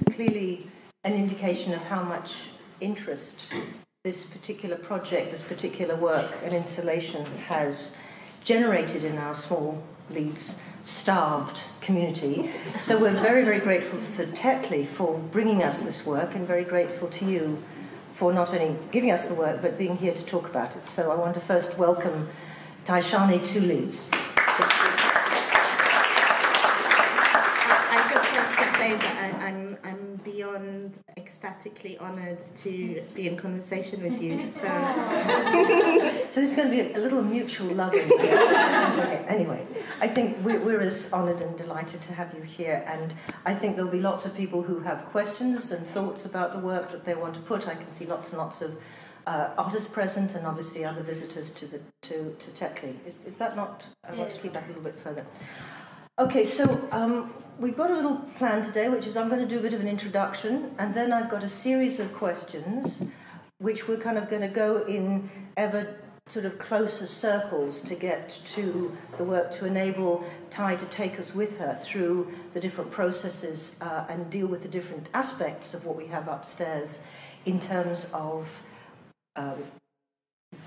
it's clearly an indication of how much interest this particular project, this particular work and installation has generated in our small Leeds starved community. So we're very, very grateful to Tetley for bringing us this work and very grateful to you for not only giving us the work but being here to talk about it. So I want to first welcome Tai Shani to Leeds. Ecstatically honoured to be in conversation with you. So, so this is going to be a, little mutual loving. anyway, I think we're, we're as honoured and delighted to have you here, and I think there'll be lots of people who have questions and thoughts about the work that they want to put. I can see lots and lots of uh, artists present, and obviously other visitors to the to to Tetley. Is, is that not? I want to keep back a little bit further. Okay, so um, we've got a little plan today, which is I'm going to do a bit of an introduction, and then I've got a series of questions, which we're kind of going to go in ever sort of closer circles to get to the work to enable Tai to take us with her through the different processes uh, and deal with the different aspects of what we have upstairs in terms of um,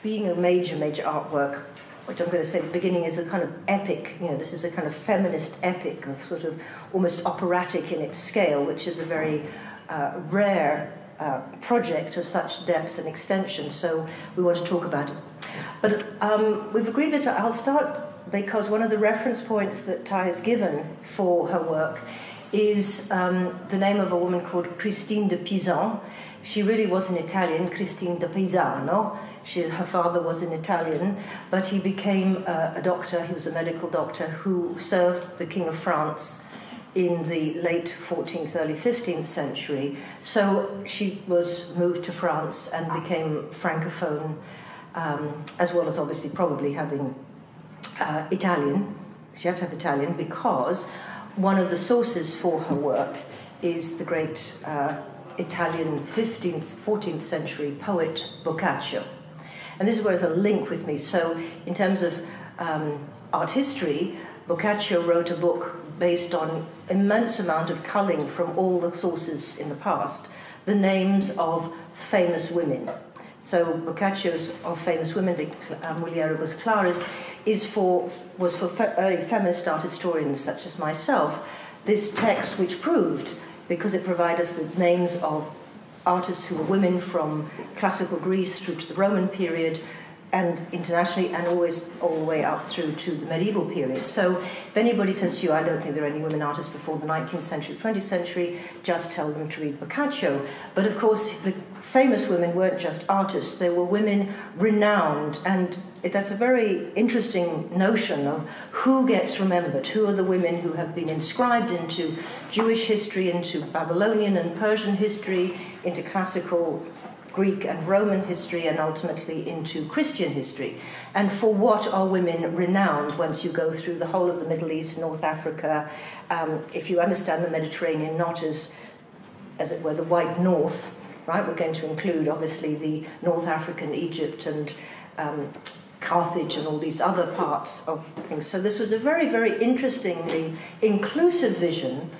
being a major, major artwork which I'm going to say the beginning is a kind of epic, you know, this is a kind of feminist epic of sort of almost operatic in its scale, which is a very uh, rare uh, project of such depth and extension, so we want to talk about it. But um, we've agreed that I'll start because one of the reference points that Tai has given for her work is um, the name of a woman called Christine de Pisan. She really was an Italian, Christine de Pisano, she, her father was an Italian, but he became a doctor, he was a medical doctor who served the King of France in the late 14th, early 15th century. So she was moved to France and became francophone, um, as well as obviously probably having uh, Italian. She had to have Italian because one of the sources for her work is the great uh, Italian 15th, 14th century poet Boccaccio. And this is where there's a link with me. So, in terms of um, art history, Boccaccio wrote a book based on immense amount of culling from all the sources in the past, the names of famous women. So Boccaccio's of famous women, the uh, Mulieribus Claris, is for was for fe- early feminist art historians such as myself. This text, which proved, because it provided us the names of artists who were women from classical Greece through to the Roman period and internationally and always all the way up through to the medieval period. So if anybody says to you, I don't think there are any women artists before the 19th century, 20th century, just tell them to read Boccaccio. But of course, the famous women weren't just artists, they were women renowned and that's a very interesting notion of who gets remembered, who are the women who have been inscribed into Jewish history, into Babylonian and Persian history, into classical Greek and Roman history, and ultimately into Christian history. And for what are women renowned once you go through the whole of the Middle East, North Africa? Um, if you understand the Mediterranean not as, as it were, the white north, right? We're going to include obviously the North African Egypt and um, Carthage and all these other parts of things. So this was a very, very interestingly inclusive vision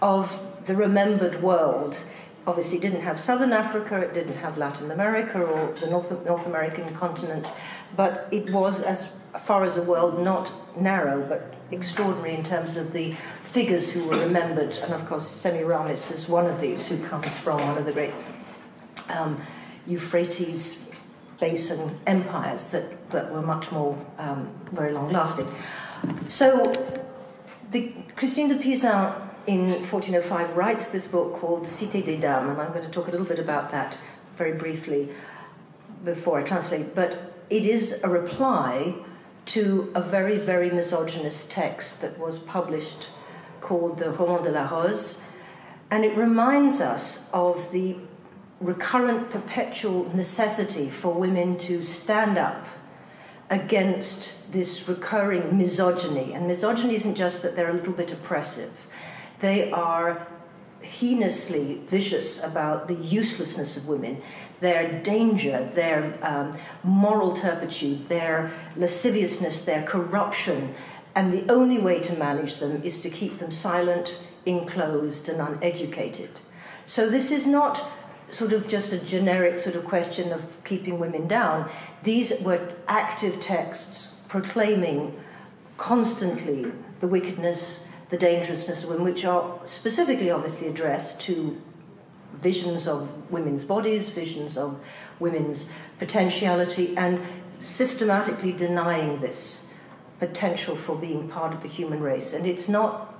of the remembered world. Obviously, didn't have Southern Africa, it didn't have Latin America or the North, North American continent, but it was, as far as the world, not narrow, but extraordinary in terms of the figures who were remembered. And of course, Semiramis is one of these who comes from one of the great um, Euphrates basin empires that, that were much more um, very long lasting. So, the, Christine de Pisan in 1405 writes this book called Cité des Dames, and I'm going to talk a little bit about that very briefly before I translate. But it is a reply to a very, very misogynist text that was published called the Roman de la Rose, and it reminds us of the recurrent, perpetual necessity for women to stand up against this recurring misogyny. And misogyny isn't just that they're a little bit oppressive, they are heinously vicious about the uselessness of women, their danger, their um, moral turpitude, their lasciviousness, their corruption. And the only way to manage them is to keep them silent, enclosed and uneducated. So this is not sort of just a generic sort of question of keeping women down. These were active texts proclaiming constantly the wickedness, the dangerousness of women, which are specifically obviously addressed to visions of women's bodies, visions of women's potentiality, and systematically denying this potential for being part of the human race. And it's not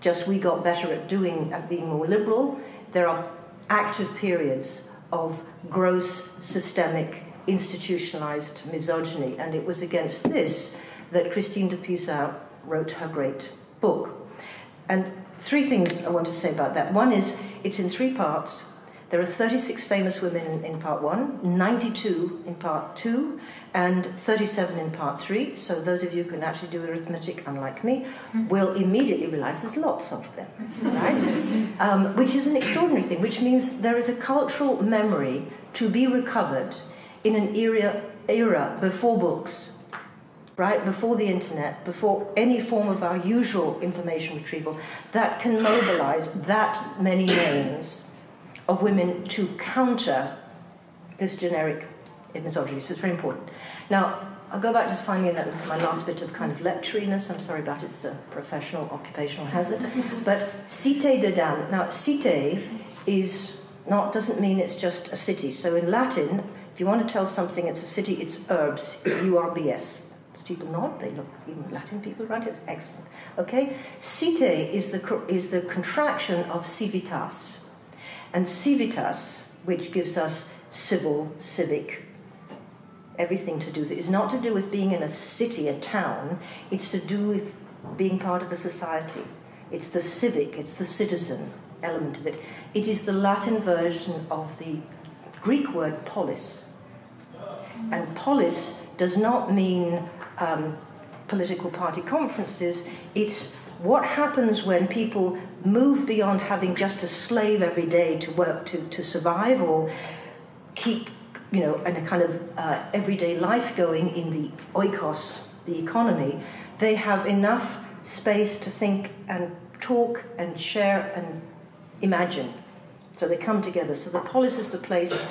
just we got better at doing at being more liberal. There are active periods of gross systemic institutionalized misogyny, and it was against this that Christine de Pizan wrote her great book. And three things I want to say about that. One is it's in three parts. There are 36 famous women in part one, 92 in part two, and 37 in part three. So those of you who can actually do arithmetic, unlike me, will immediately realize there's lots of them, right? Um, which is an extraordinary thing, which means there is a cultural memory to be recovered in an era, era before books, right, before the internet, before any form of our usual information retrieval, that can mobilize that many names of women to counter this generic misogyny. So it's very important. Now, I'll go back just finally, that was my last bit of kind of lecturiness. I'm sorry about it, it's a professional occupational hazard. But Cité de Dames. Now, Cité is not, doesn't mean it's just a city. So in Latin, if you want to tell something it's a city, it's urbs, U-R-B-S. People nod? They look, even Latin people around here, it's excellent. Okay? Cité is the, is the contraction of civitas, and civitas, which gives us civil, civic, everything to do with it, is not to do with being in a city, a town, it's to do with being part of a society. It's the civic, it's the citizen element of it. It is the Latin version of the Greek word polis. And polis does not mean um, political party conferences, it's what happens when people move beyond having just a slave every day to work to, to survive or keep, you know, a kind of uh, everyday life going in the oikos, the economy, they have enough space to think and talk and share and imagine. So they come together. So the polis is the place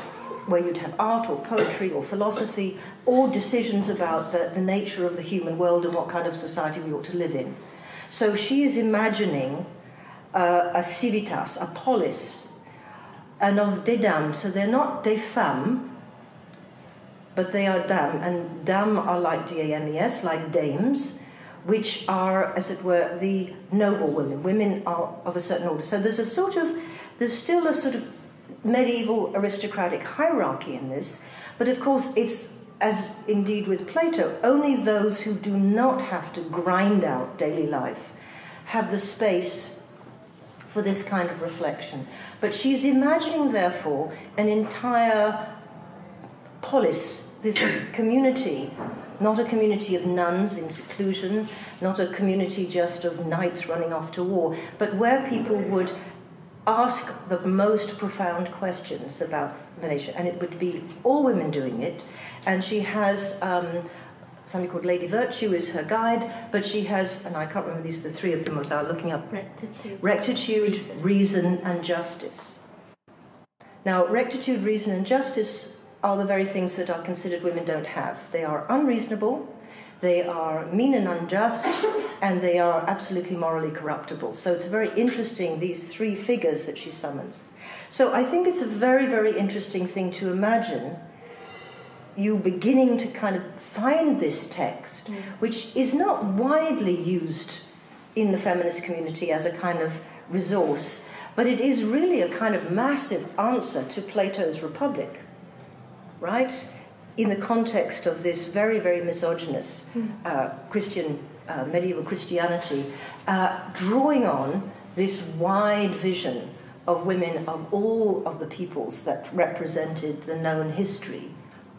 where you'd have art or poetry or philosophy or decisions about the, the nature of the human world and what kind of society we ought to live in. So she is imagining uh, a civitas, a polis, and of des dames. So they're not des femmes, but they are dames. And dames are like D A M E S, like dames, which are, as it were, the noble women. Women are of a certain order. So there's a sort of, there's still a sort of medieval aristocratic hierarchy in this, but of course it's as indeed with Plato, only those who do not have to grind out daily life have the space for this kind of reflection. But she's imagining, therefore, an entire polis, this community, not a community of nuns in seclusion, not a community just of knights running off to war, but where people would ask the most profound questions about the nation. And it would be all women doing it. And she has um, something called Lady Virtue is her guide, but she has, and I can't remember these, the three of them without looking up rectitude, rectitude reason. reason, and justice. Now, rectitude, reason, and justice are the very things that are considered women don't have. They are unreasonable, they are mean and unjust, and they are absolutely morally corruptible. So it's very interesting, these three figures that she summons. So I think it's a very, very interesting thing to imagine you beginning to kind of find this text, mm. which is not widely used in the feminist community as a kind of resource, but it is really a kind of massive answer to Plato's Republic, right? In the context of this very, very misogynist uh, Christian, uh, medieval Christianity, uh, drawing on this wide vision of women of all of the peoples that represented the known history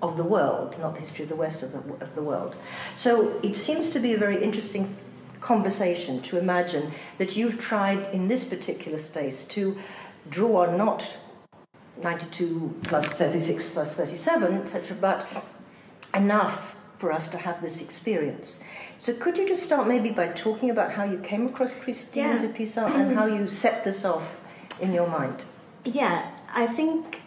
of the world, not the history of the West of the, of the world. So it seems to be a very interesting th- conversation to imagine that you've tried in this particular space to draw on not 92 plus 36 plus 37, etc., but enough for us to have this experience. So, could you just start maybe by talking about how you came across Christine Yeah. de Pizarro and how you set this off in your mind? Yeah, I think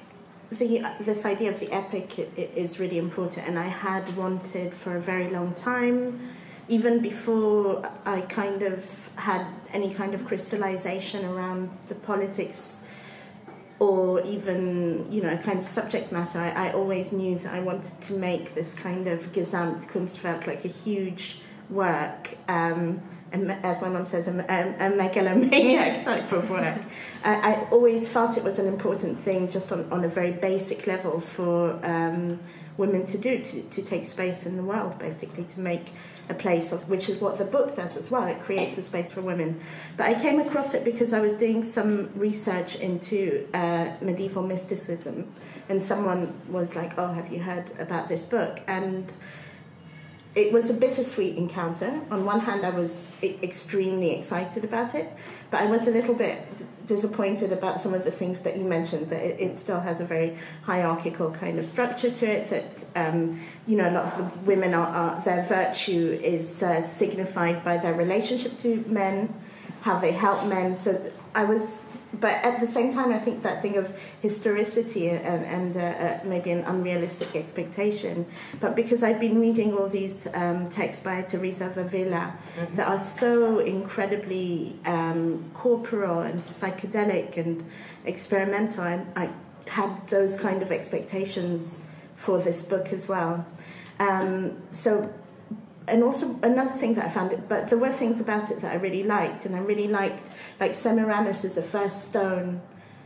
the this idea of the epic is really important, and I had wanted for a very long time, even before I kind of had any kind of crystallization around the politics or even you know kind of subject matter. I, I always knew that I wanted to make this kind of Gesamtkunstwerk, like a huge work. Um, as my mum says, a, a, a megalomaniac type of work. I, I always felt it was an important thing, just on, on a very basic level, for um, women to do, to, to take space in the world, basically, to make a place of, which is what the book does as well. It creates a space for women. But I came across it because I was doing some research into uh, medieval mysticism, and someone was like, "Oh, have you heard about this book?" and it was a bittersweet encounter. On one hand, I was extremely excited about it, but I was a little bit disappointed about some of the things that you mentioned. That it, it still has a very hierarchical kind of structure to it. That um, you know, a lot of the women are, are their virtue is uh, signified by their relationship to men, how they help men. So I was. But at the same time, I think that thing of historicity and, and uh, uh, maybe an unrealistic expectation. But because I've been reading all these um, texts by Teresa of Avila that are so incredibly um, corporal and psychedelic and experimental, I, I had those kind of expectations for this book as well. Um, so and also another thing that I found it, but there were things about it that I really liked, and I really liked like Semiramis is the first stone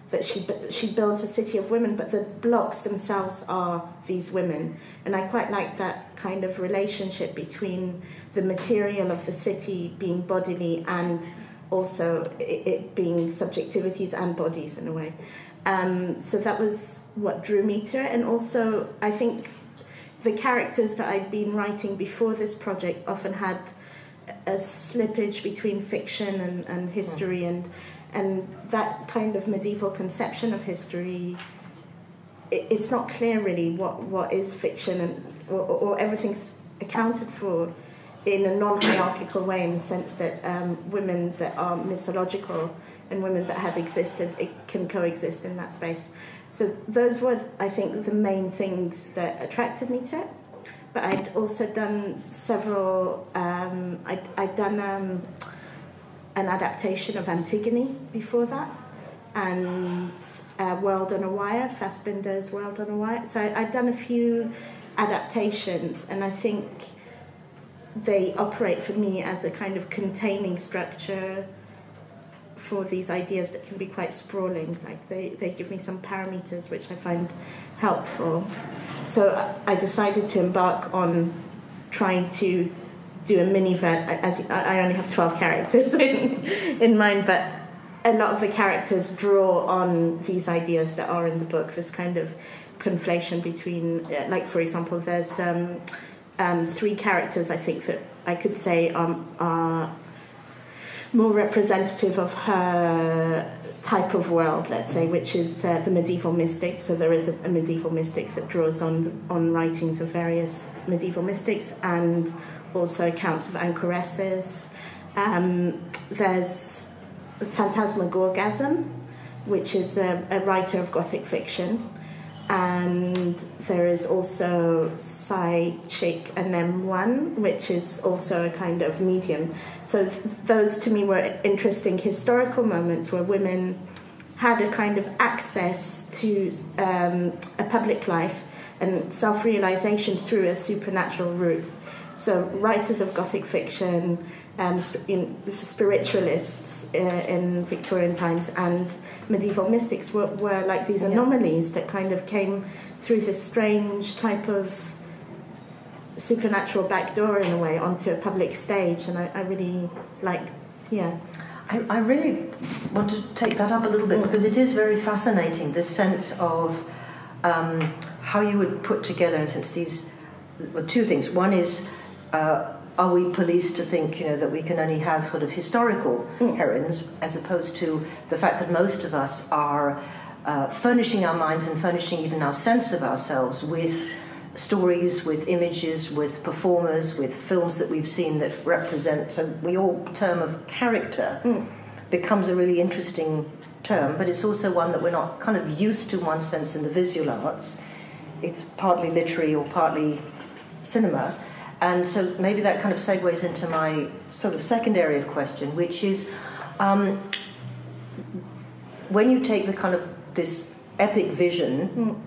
that she she builds a city of women, but the blocks themselves are these women, and I quite like that kind of relationship between the material of the city being bodily and also it, it being subjectivities and bodies in a way. Um, so that was what drew me to it, and also I think the characters that I'd been writing before this project often had a slippage between fiction and, and history and and that kind of medieval conception of history it, it's not clear really what, what is fiction and or, or everything's accounted for in a non-hierarchical way in the sense that um, women that are mythological and women that have existed it can coexist in that space. So those were i think the main things that attracted me to it but i'd also done several um, I'd, I'd done um, an adaptation of antigone before that and uh, world on a wire fassbinder's world on a wire so I, i'd done a few adaptations and i think they operate for me as a kind of containing structure for these ideas that can be quite sprawling. Like they, they give me some parameters which I find helpful. So I decided to embark on trying to do a mini ver As I I only have twelve characters in in mind, but a lot of the characters draw on these ideas that are in the book. This kind of conflation between, uh, like for example, there's um, um, three characters I think that I could say um, are more representative of her type of world, let's say, which is uh, the medieval mystic. So there is a, a medieval mystic that draws on on writings of various medieval mystics and also accounts of anchoresses. Um, there's Phantasmagorgasm, which is a, a writer of Gothic fiction. And there is also Sai Chik Anem which is also a kind of medium. So th- those to me were interesting historical moments where women had a kind of access to um, a public life and self realization through a supernatural route. So, writers of Gothic fiction, um, in, spiritualists uh, in Victorian times, and medieval mystics were, were like these Yeah. anomalies that kind of came through this strange type of supernatural backdoor in a way onto a public stage. And I, I really like, yeah. I, I really want to take that up a little bit because it is very fascinating this sense of um, how you would put together, in a sense, these well, two things. One is, uh, are we policed to think, you know, that we can only have sort of historical heroines, as opposed to the fact that most of us are uh, furnishing our minds and furnishing even our sense of ourselves with stories, with images, with performers, with films that we've seen that represent, so we all term of character mm. becomes a really interesting term, but it's also one that we're not kind of used to, in one sense, in the visual arts. It's partly literary or partly cinema. And so maybe that kind of segues into my sort of second area of question, which is um, when you take the kind of this epic vision mm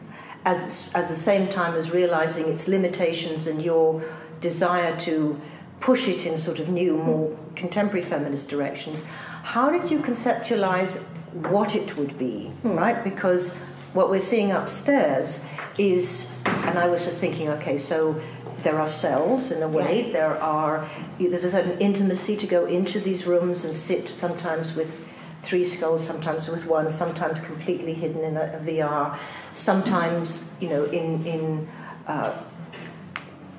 at, at the same time as realizing its limitations and your desire to push it in sort of new, more contemporary feminist directions, how did you conceptualize what it would be, hmm. right? Because what we're seeing upstairs is, and I was just thinking, okay, so there are cells in a way, yeah. there are, there's a certain intimacy to go into these rooms and sit sometimes with three skulls, sometimes with one, sometimes completely hidden in a, a VR, sometimes, you know, in, in uh,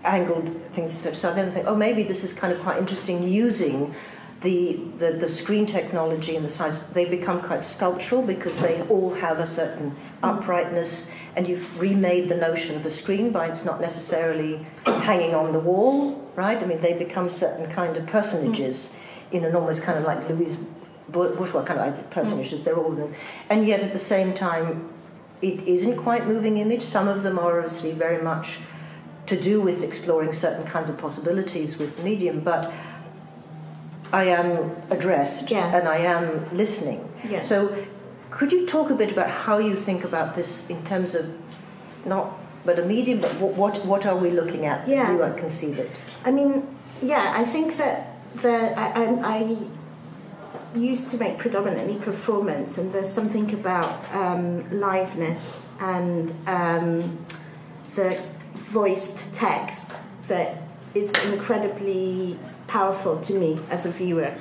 angled things. So I then think, oh, maybe this is kind of quite interesting using the, the, the, screen technology and the size, they become quite sculptural because they all have a certain uprightness, and you've remade the notion of a screen by it's not necessarily hanging on the wall, right? I mean, they become certain kind of personages mm. in an almost kind of like Louise bourgeois kind of personages, mm. they're all things. And yet at the same time, it isn't quite moving image. Some of them are obviously very much to do with exploring certain kinds of possibilities with the medium, but I am addressed yeah. and I am listening. Yeah. So could you talk a bit about how you think about this in terms of not but a medium, but what what, are we looking at yeah. as you conceive it? I mean, yeah, I think that the I, I, I used to make predominantly performance, and there's something about um, liveness and um, the voiced text that is incredibly powerful to me as a viewer.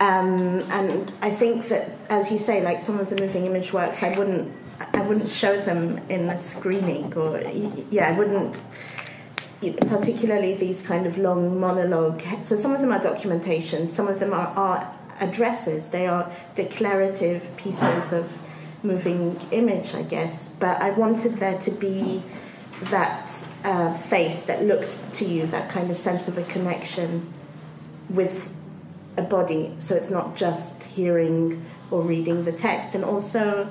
Um, and I think that, as you say, like some of the moving image works, I wouldn't, I wouldn't show them in a screening, or yeah, I wouldn't. Particularly these kind of long monologue. So some of them are documentation, some of them are, are addresses. They are declarative pieces of moving image, I guess. But I wanted there to be that uh, face that looks to you, that kind of sense of a connection with a body. So it's not just hearing or reading the text. And also,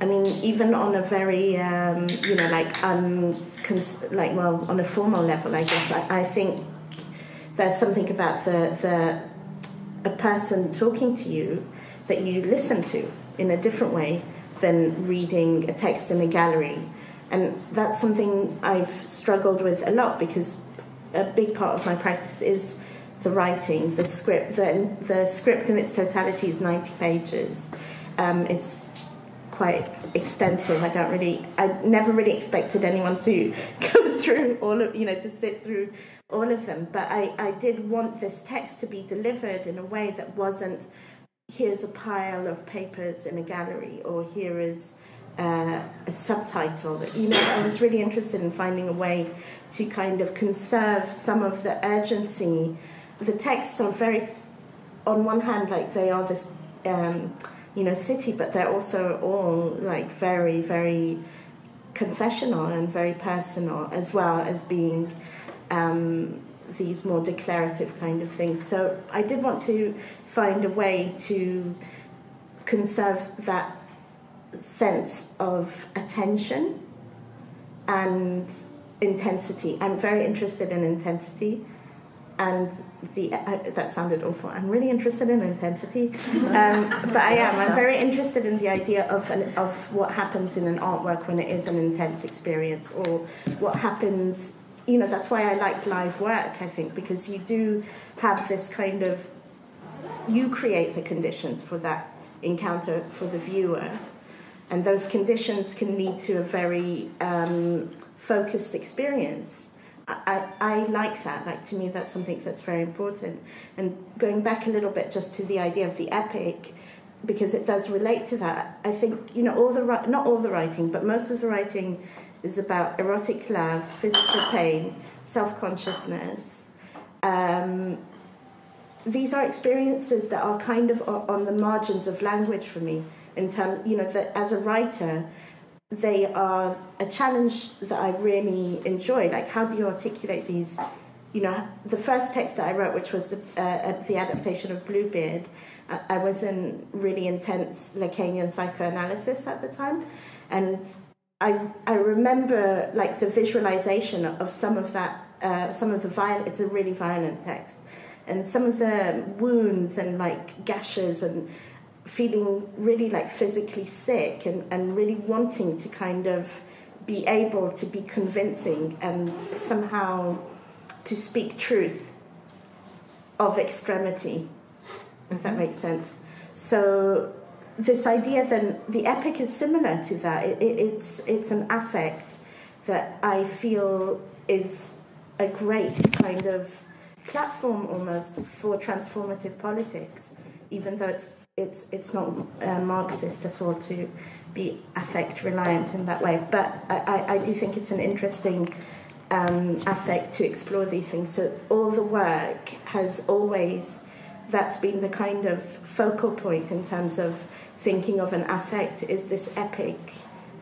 I mean, even on a very, um, you know, like, um, like, well, on a formal level, I guess, I, I think there's something about the, the a person talking to you that you listen to in a different way than reading a text in a gallery. And that's something I've struggled with a lot because a big part of my practice is the writing, the script. The, the script in its totality is 90 pages. Um, it's quite extensive. I don't really, I never really expected anyone to go through all of, you know, to sit through all of them, but I, I did want this text to be delivered in a way that wasn't here's a pile of papers in a gallery or here is uh, a subtitle. You know, I was really interested in finding a way to kind of conserve some of the urgency. The texts are very, on one hand, like they are this, um, you know, city, but they're also all like very, very confessional and very personal, as well as being um, these more declarative kind of things. So I did want to find a way to conserve that sense of attention and intensity. I'm very interested in intensity, and the uh, that sounded awful. I'm really interested in intensity, um, but I am. I'm very interested in the idea of an, of what happens in an artwork when it is an intense experience, or what happens you know, that's why I like live work, I think, because you do have this kind of, you create the conditions for that encounter for the viewer. And those conditions can lead to a very um, focused experience. I, I, like that. Like to me, that's something that's very important. And going back a little bit just to the idea of the epic, because it does relate to that. I think you know all the not all the writing, but most of the writing is about erotic love, physical pain, self consciousness. Um, these are experiences that are kind of on the margins of language for me. In terms, you know, that as a writer, they are a challenge that I really enjoy. Like, how do you articulate these? You know, the first text that I wrote, which was the, uh, the adaptation of Bluebeard, I, I was in really intense Lacanian psychoanalysis at the time, and I I remember like the visualization of some of that, uh, some of the violent. It's a really violent text, and some of the wounds and like gashes and feeling really like physically sick and, and really wanting to kind of be able to be convincing and somehow to speak truth of extremity, if that mm-hmm. makes sense. So this idea then the epic is similar to that. It, it, it's it's an affect that I feel is a great kind of platform almost for transformative politics, even though it's it's it's not uh, Marxist at all to be affect reliant in that way. But I, I do think it's an interesting um, affect to explore these things. So all the work has always that's been the kind of focal point in terms of thinking of an affect is this epic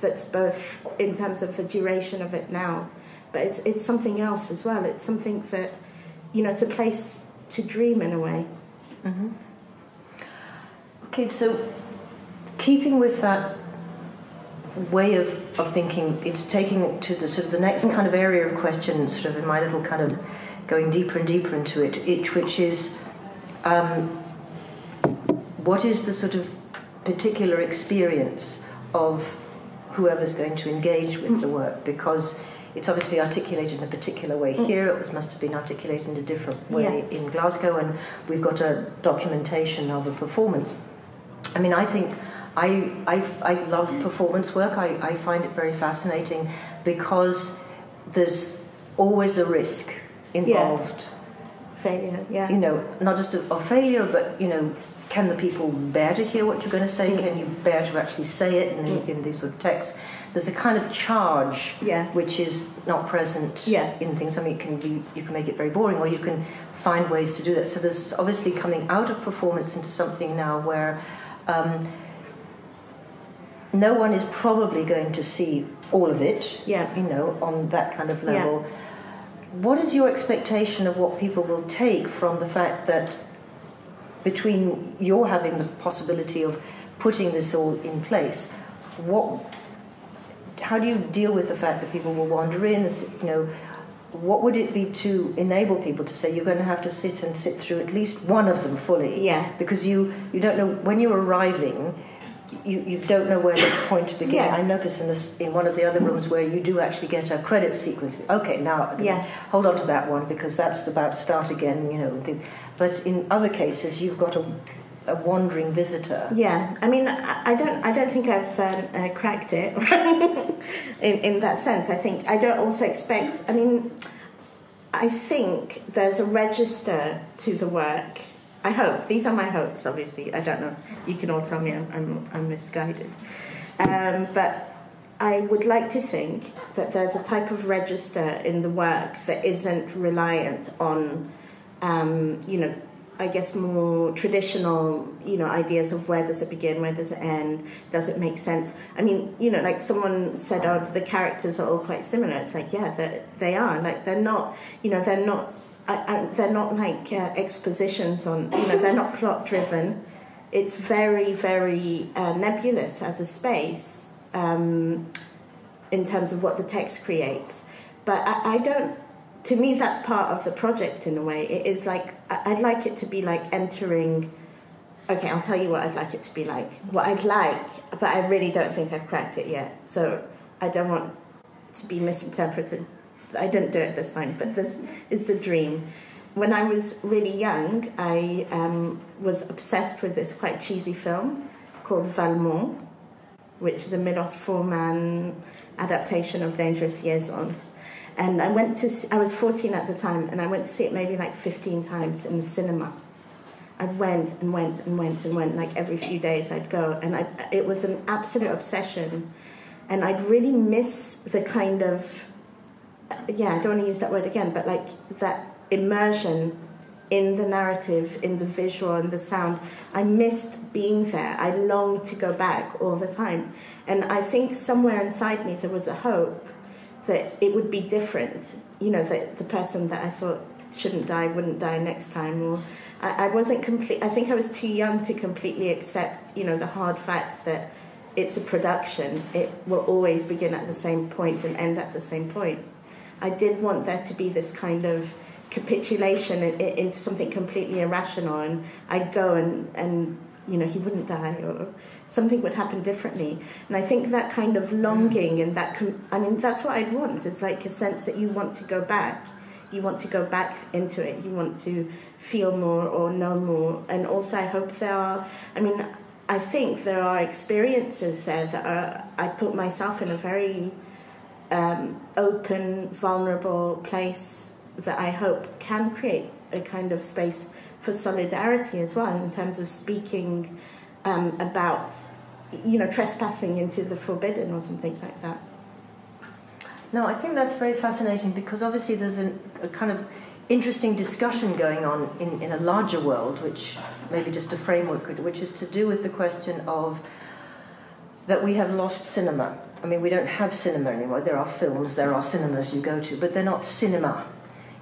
that's both in terms of the duration of it now, but it's it's something else as well. It's something that you know it's a place to dream in a way. Mm-hmm. Okay, so keeping with that way of, of thinking, it's taking to the sort of the next kind of area of question, sort of in my little kind of going deeper and deeper into it, it which is um, what is the sort of particular experience of whoever's going to engage with the work because it's obviously articulated in a particular way mm. here. It was, must have been articulated in a different way yeah. in Glasgow, and we've got a documentation of a performance. I mean, I think I, I, I love performance work. I, I find it very fascinating because there's always a risk involved. Yeah. Failure, yeah. You know, not just of, of, failure, but, you know, can the people bear to hear what you're going to say? Mm. Can you bear to actually say it in, mm. in these sort of texts? There's a kind of charge yeah. which is not present yeah. in things. I mean, it can be, you can make it very boring, or you can find ways to do that. So there's obviously coming out of performance into something now where um, no one is probably going to see all of it, yeah. you know, on that kind of level. Yeah. What is your expectation of what people will take from the fact that between your having the possibility of putting this all in place, what, how do you deal with the fact that people will wander in? You know, what would it be to enable people to say you're going to have to sit and sit through at least one of them fully? Yeah. Because you, you don't know, when you're arriving, you, you don't know where the point to begin. Yeah. I noticed in, this, in one of the other rooms where you do actually get a credit sequence. Okay, now yeah. hold on to that one because that's about to start again, you know. Things. But in other cases, you've got a a wandering visitor. Yeah, I mean, I don't, I don't think I've um, uh, cracked it in in that sense. I think I don't also expect. I mean, I think there's a register to the work. I hope these are my hopes. Obviously, I don't know. You can all tell me I'm I'm, I'm misguided, um, but. I would like to think that there's a type of register in the work that isn't reliant on, um, you know, I guess more traditional, you know, ideas of where does it begin, where does it end, does it make sense? I mean, you know, like someone said, oh, the characters are all quite similar. It's like, yeah, they are. Like they're not, you know, they're not, I, I, they're not like uh, expositions on, you know, they're not plot driven. It's very, very uh, nebulous as a space um, in terms of what the text creates. But I, I don't to me that's part of the project in a way. It is like i'd like it to be like entering okay i'll tell you what i'd like it to be like what i'd like but i really don't think i've cracked it yet. So i don't want to be misinterpreted. I didn't do it this time but this is the dream. When i was really young i um, was obsessed with this quite cheesy film called valmont which is a milos forman adaptation of dangerous liaisons and I went to, see, I was 14 at the time, and I went to see it maybe like 15 times in the cinema. I went and went and went and went, like every few days I'd go. And I, it was an absolute obsession. And I'd really miss the kind of, yeah, I don't want to use that word again, but like that immersion in the narrative, in the visual and the sound. I missed being there. I longed to go back all the time. And I think somewhere inside me there was a hope that it would be different. You know, that the person that I thought shouldn't die wouldn't die next time. Or I, I wasn't complete. I think I was too young to completely accept, you know, the hard facts that it's a production. It will always begin at the same point and end at the same point. I did want there to be this kind of capitulation into something completely irrational, and I'd go and, and you know, he wouldn't die or something would happen differently. And I think that kind of longing and that, com- I mean, that's what I'd want. It's like a sense that you want to go back. You want to go back into it. You want to feel more or know more. And also, I hope there are, I mean, I think there are experiences there that are, I put myself in a very um, open, vulnerable place that I hope can create a kind of space for solidarity as well in terms of speaking um, about, you know, trespassing into the forbidden or something like that. No, I think that's very fascinating because obviously there's a, a kind of interesting discussion going on in, in a larger world, which maybe just a framework, which is to do with the question of that we have lost cinema. I mean, we don't have cinema anymore. There are films, there are cinemas you go to, but they're not cinema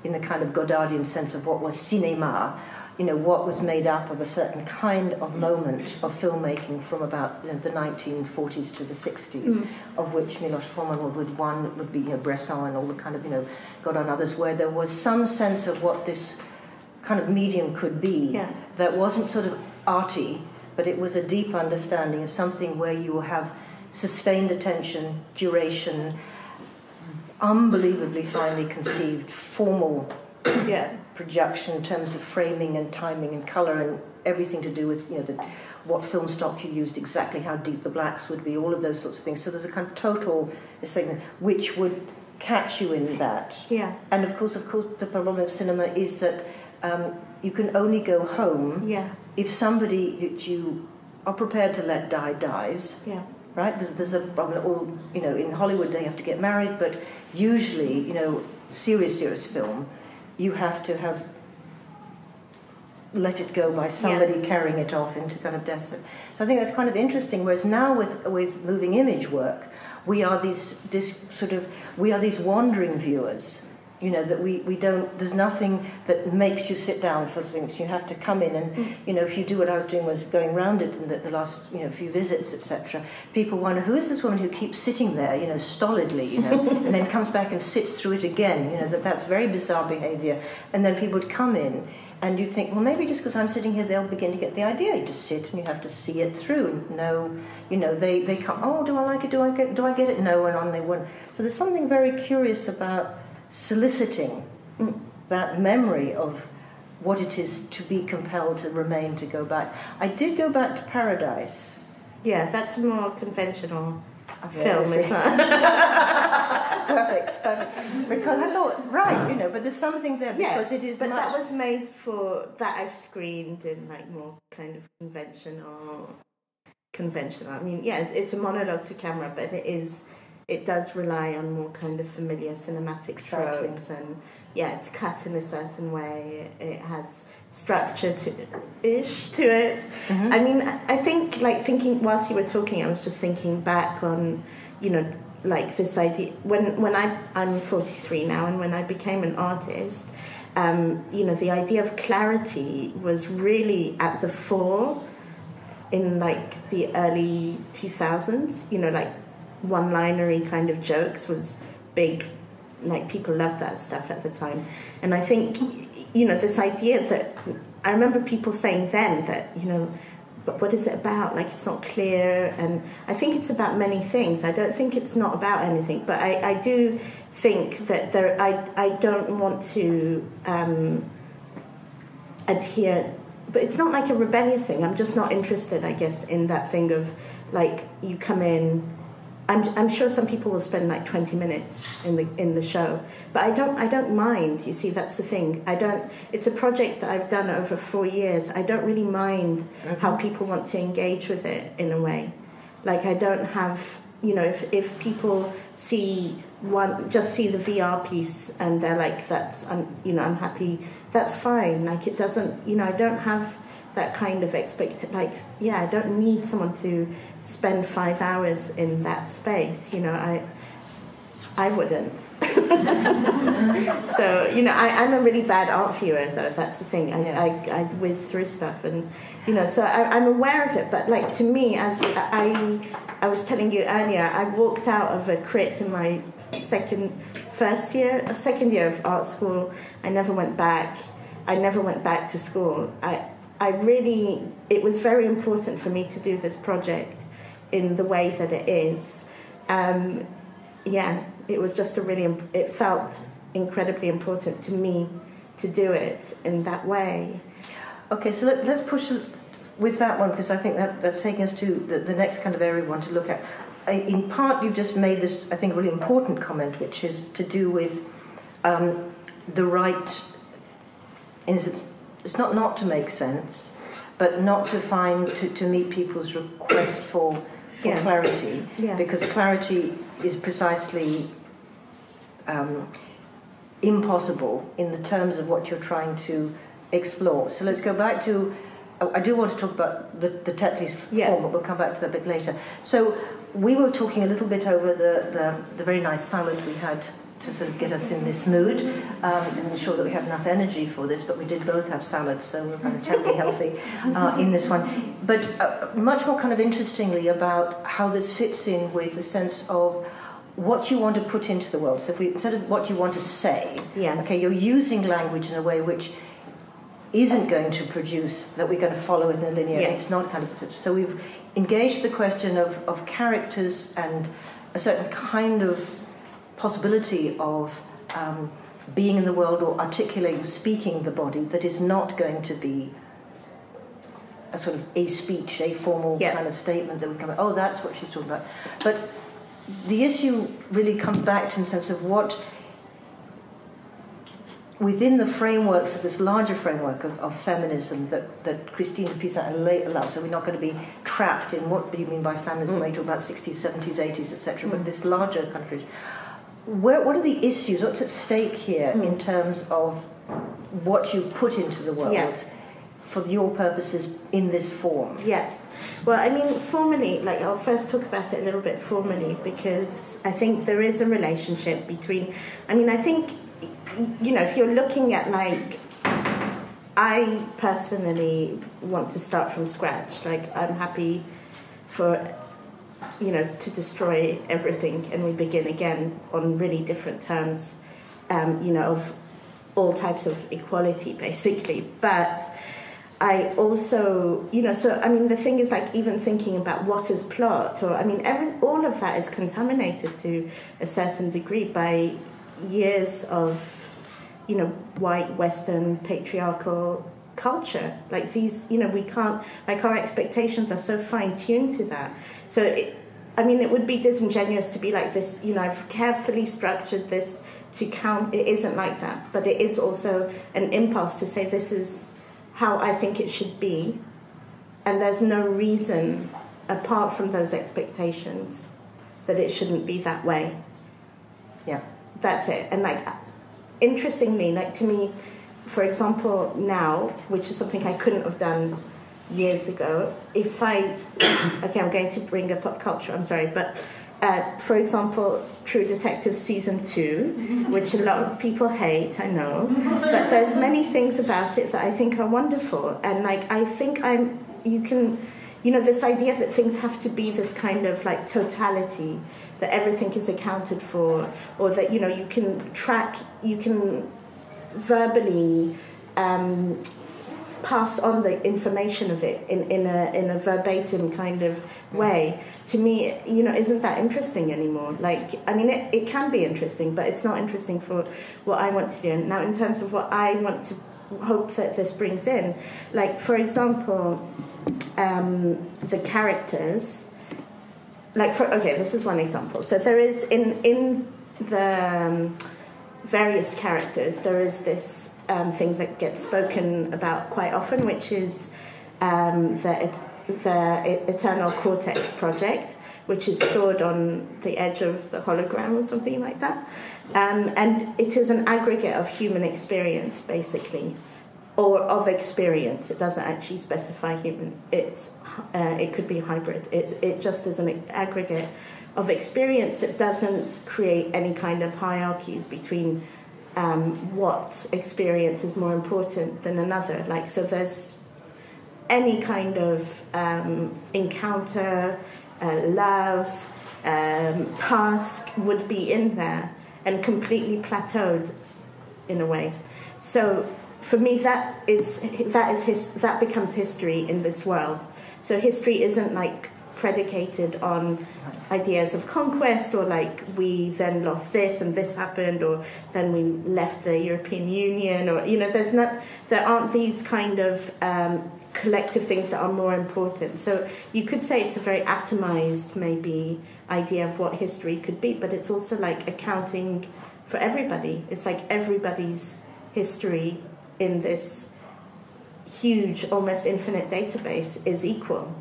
in the kind of Godardian sense of what was cinema, you know, what was made up of a certain kind of moment of filmmaking from about you know, the 1940s to the 60s, mm. of which Milos Forman would one would be you know, Bresson and all the kind of you know and others, where there was some sense of what this kind of medium could be yeah. that wasn't sort of arty, but it was a deep understanding of something where you have sustained attention, duration, unbelievably finely conceived formal yeah projection in terms of framing and timing and color and everything to do with you know the, what film stock you used, exactly how deep the blacks would be, all of those sorts of things. So there's a kind of total thing which would catch you in that. Yeah. And of course, of course, the problem of cinema is that um, you can only go home yeah. if somebody that you are prepared to let die dies. Yeah. Right? There's, there's a problem. All you know, in Hollywood they have to get married, but usually, you know, serious, serious film you have to have let it go by somebody yeah. carrying it off into kind of death. So I think that's kind of interesting. Whereas now with with moving image work, we are these sort of we are these wandering viewers you know that we, we don't there's nothing that makes you sit down for things you have to come in and mm. you know if you do what I was doing was going around it in the, the last you know few visits etc people wonder who is this woman who keeps sitting there you know stolidly you know and then comes back and sits through it again you know that that's very bizarre behavior and then people would come in and you'd think, well, maybe just because I'm sitting here, they'll begin to get the idea. You just sit and you have to see it through. And no, you know, they, they come, oh, do I like it? Do I get, do I get it? No, and on they won't. So there's something very curious about soliciting mm. that memory of what it is to be compelled to remain to go back. I did go back to Paradise. Yeah, that's more conventional film, isn't perfect, perfect. Because I thought, right, you know, but there's something there because yeah, it is. But much... that was made for that I've screened in like more kind of conventional, conventional. I mean, yeah, it's, it's a monologue to camera, but it is it does rely on more kind of familiar cinematic exactly. tropes and yeah, it's cut in a certain way. It has structure to ish to it. Mm-hmm. I mean, I think like thinking whilst you were talking, I was just thinking back on, you know, like this idea when when I I'm 43 now, and when I became an artist, um, you know, the idea of clarity was really at the fore in like the early 2000s. You know, like one-linery kind of jokes was big. Like people loved that stuff at the time, and I think you know this idea that I remember people saying then that you know, but what is it about? Like it's not clear, and I think it's about many things. I don't think it's not about anything, but I, I do think that there. I I don't want to um, adhere, but it's not like a rebellious thing. I'm just not interested, I guess, in that thing of like you come in I'm, I'm sure some people will spend like 20 minutes in the in the show, but I don't I don't mind. You see, that's the thing. I don't. It's a project that I've done over four years. I don't really mind mm-hmm. how people want to engage with it in a way. Like I don't have you know, if, if people see one, just see the VR piece and they're like, that's, I'm, you know, I'm happy, that's fine. Like, it doesn't, you know, I don't have that kind of expect, like, yeah, I don't need someone to spend five hours in that space, you know, I, I wouldn't. so you know, I, I'm a really bad art viewer, though. That's the thing. I, yeah. I, I whiz through stuff, and you know, so I, I'm aware of it. But like to me, as I I was telling you earlier, I walked out of a crit in my second, first year, a second year of art school. I never went back. I never went back to school. I I really, it was very important for me to do this project in the way that it is. Um, yeah, it was just a really, it felt incredibly important to me to do it in that way. Okay, so let, us push with that one because I think that, that's taking us to the, the next kind of area we want to look at. In part, you've just made this, I think, really important comment, which is to do with um, the right, in sense, it's not not to make sense, but not to find, to, to meet people's request for, for yeah. clarity, yeah. because clarity is precisely um, impossible in the terms of what you're trying to explore. So let's go back to. Oh, I do want to talk about the, the Tetley's yeah. form, but we'll come back to that a bit later. So we were talking a little bit over the, the, the very nice salad we had to sort of get us in this mood um, and ensure that we have enough energy for this. But we did both have salads, so we're kind of terribly healthy uh, in this one. But uh, much more kind of interestingly about how this fits in with the sense of what you want to put into the world. So if we instead of what you want to say, yeah. okay, you're using language in a way which isn't going to produce that we're going to follow it in a linear. Yeah. It's not kind of so we've engaged the question of, of characters and a certain kind of possibility of um, being in the world or articulating, speaking the body that is not going to be a sort of a speech, a formal yeah. kind of statement that would come. Oh, that's what she's talking about. But the issue really comes back to the sense of what within the frameworks of this larger framework of, of feminism that, that Christine de Pizan allows, so we're not going to be trapped in what do you mean by feminism, mm. talk about 60s, 70s, 80s, etc., mm. but this larger country, where, what are the issues, what's at stake here mm. in terms of what you put into the world yeah. for your purposes in this form? Yeah. Well, I mean, formally, like I'll first talk about it a little bit formally because I think there is a relationship between. I mean, I think you know if you're looking at like, I personally want to start from scratch. Like I'm happy for you know to destroy everything and we begin again on really different terms. Um, you know of all types of equality, basically, but I also, you know, so I mean, the thing is, like, even thinking about what is plot, or I mean, every all of that is contaminated to a certain degree by years of, you know, white Western patriarchal culture. Like these, you know, we can't, like, our expectations are so fine tuned to that. So, it, I mean, it would be disingenuous to be like this, you know, I've carefully structured this to count. It isn't like that, but it is also an impulse to say this is how I think it should be, and there's no reason apart from those expectations that it shouldn't be that way. Yeah. That's it. And like interestingly, like to me, for example, now, which is something I couldn't have done years ago, if I okay, I'm going to bring up pop culture, I'm sorry, but uh, for example, True Detective season two, which a lot of people hate, I know, but there's many things about it that I think are wonderful, and like I think I'm, you can, you know, this idea that things have to be this kind of like totality, that everything is accounted for, or that you know you can track, you can verbally. Um, pass on the information of it in, in, a, in a verbatim kind of way. To me you know isn't that interesting anymore? Like i mean it, it can be interesting but it's not interesting for what i want to do. Now in terms of what i want to hope that this brings in like for example um, the characters like for okay this is one example. So there is in in the um, various characters there is this um, thing that gets spoken about quite often, which is um, the, the Eternal Cortex Project, which is stored on the edge of the hologram or something like that. Um, and it is an aggregate of human experience, basically, or of experience. It doesn't actually specify human. It's uh, it could be hybrid. It it just is an aggregate of experience that doesn't create any kind of hierarchies between um, what experience is more important than another. Like so, there's any kind of um, encounter, uh, love, um, task would be in there and completely plateaued in a way. So for me, that is that is his, that becomes history in this world. So history isn't like predicated on ideas of conquest or like we then lost this and this happened or then we left the European Union or you know there's not there aren't these kind of um, collective things that are more important. So you could say it's a very atomized maybe idea of what history could be, but it's also like accounting for everybody. It's like everybody's history in this huge, almost infinite database is equal.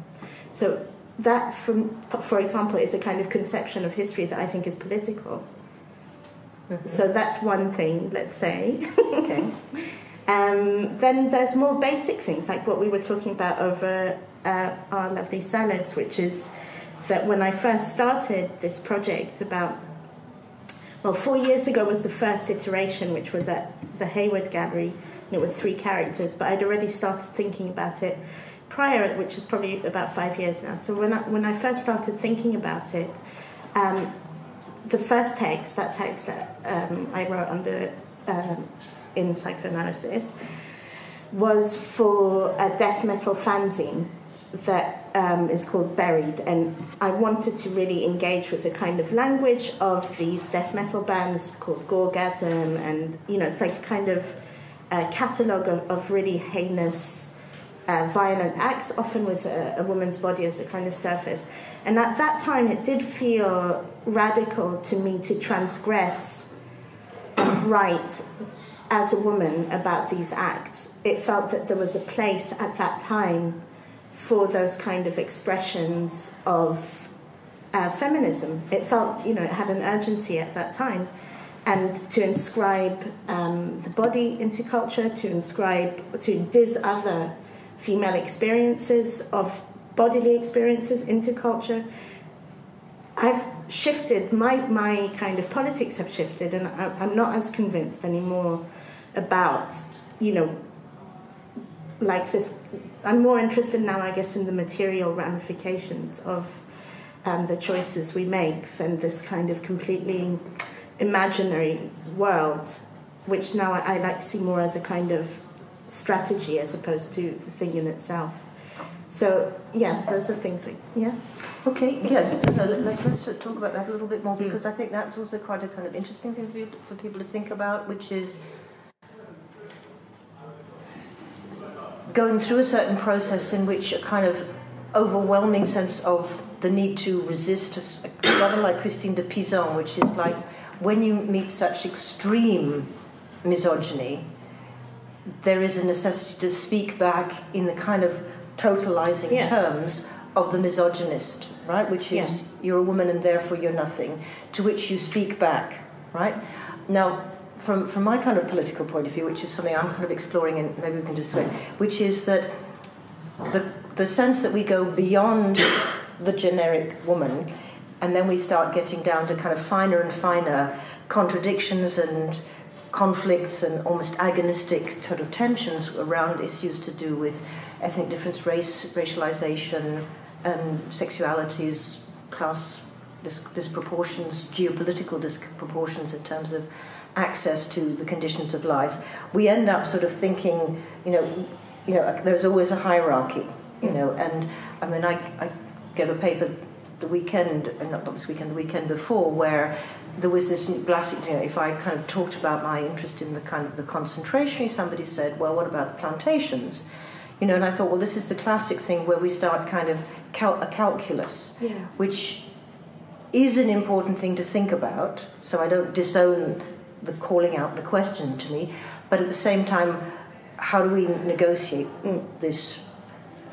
So that, from, for example, is a kind of conception of history that I think is political. Mm-hmm. So that's one thing, let's say. okay. Um, then there's more basic things like what we were talking about over uh, our lovely salads, which is that when I first started this project about, well, four years ago was the first iteration, which was at the Hayward Gallery, and it was three characters, but I'd already started thinking about it prior, which is probably about five years now. So when I, when I first started thinking about it, um, the first text, that text that um, I wrote under um, in psychoanalysis, was for a death metal fanzine that um, is called Buried, and I wanted to really engage with the kind of language of these death metal bands called Gorgasm, and you know, it's like a kind of a catalogue of, of really heinous, uh, violent acts, often with a, a woman's body as a kind of surface. And at that time, it did feel radical to me to transgress and write as a woman about these acts. It felt that there was a place at that time for those kind of expressions of uh, feminism. It felt, you know, it had an urgency at that time. And to inscribe um, the body into culture, to inscribe, to diz other female experiences of bodily experiences into culture. I've shifted, my, my kind of politics have shifted, and I, I'm not as convinced anymore about, you know, like this. I'm more interested now, I guess, in the material ramifications of um, the choices we make than this kind of completely imaginary world, which now I, I like to see more as a kind of strategy as opposed to the thing in itself. So yeah, those are things like yeah. Okay, yeah. So let, us talk about that a little bit more hmm. because I think that's also quite a kind of interesting thing for, for people to think about, which is going through a certain process in which a kind of overwhelming sense of the need to resist, rather like Christine de Pizan, which is like when you meet such extreme misogyny, there is a necessity to speak back in the kind of totalizing yeah. terms of the misogynist, right? Which is yeah. you're a woman and therefore you're nothing, to which you speak back, right? Now, from, from my kind of political point of view, which is something I'm kind of exploring, and maybe we can just it, which is that the, the sense that we go beyond the generic woman and then we start getting down to kind of finer and finer contradictions and conflicts and almost agonistic sort of tensions around issues to do with ethnic difference, race, racialization, and sexualities, class dis- disproportions, geopolitical disproportions in terms of access to the conditions of life, we end up sort of thinking, you know, you know, there's always a hierarchy, you mm. know, and I mean, I, I gave a paper the weekend, uh, not this weekend, the weekend before, where there was this classic, you know, if I kind of talked about my interest in the kind of the concentration, somebody said, well, what about the plantations? You know, and I thought, well, this is the classic thing where we start kind of cal- a calculus, yeah. which is an important thing to think about, so I don't disown the calling out the question to me, but at the same time, how do we negotiate this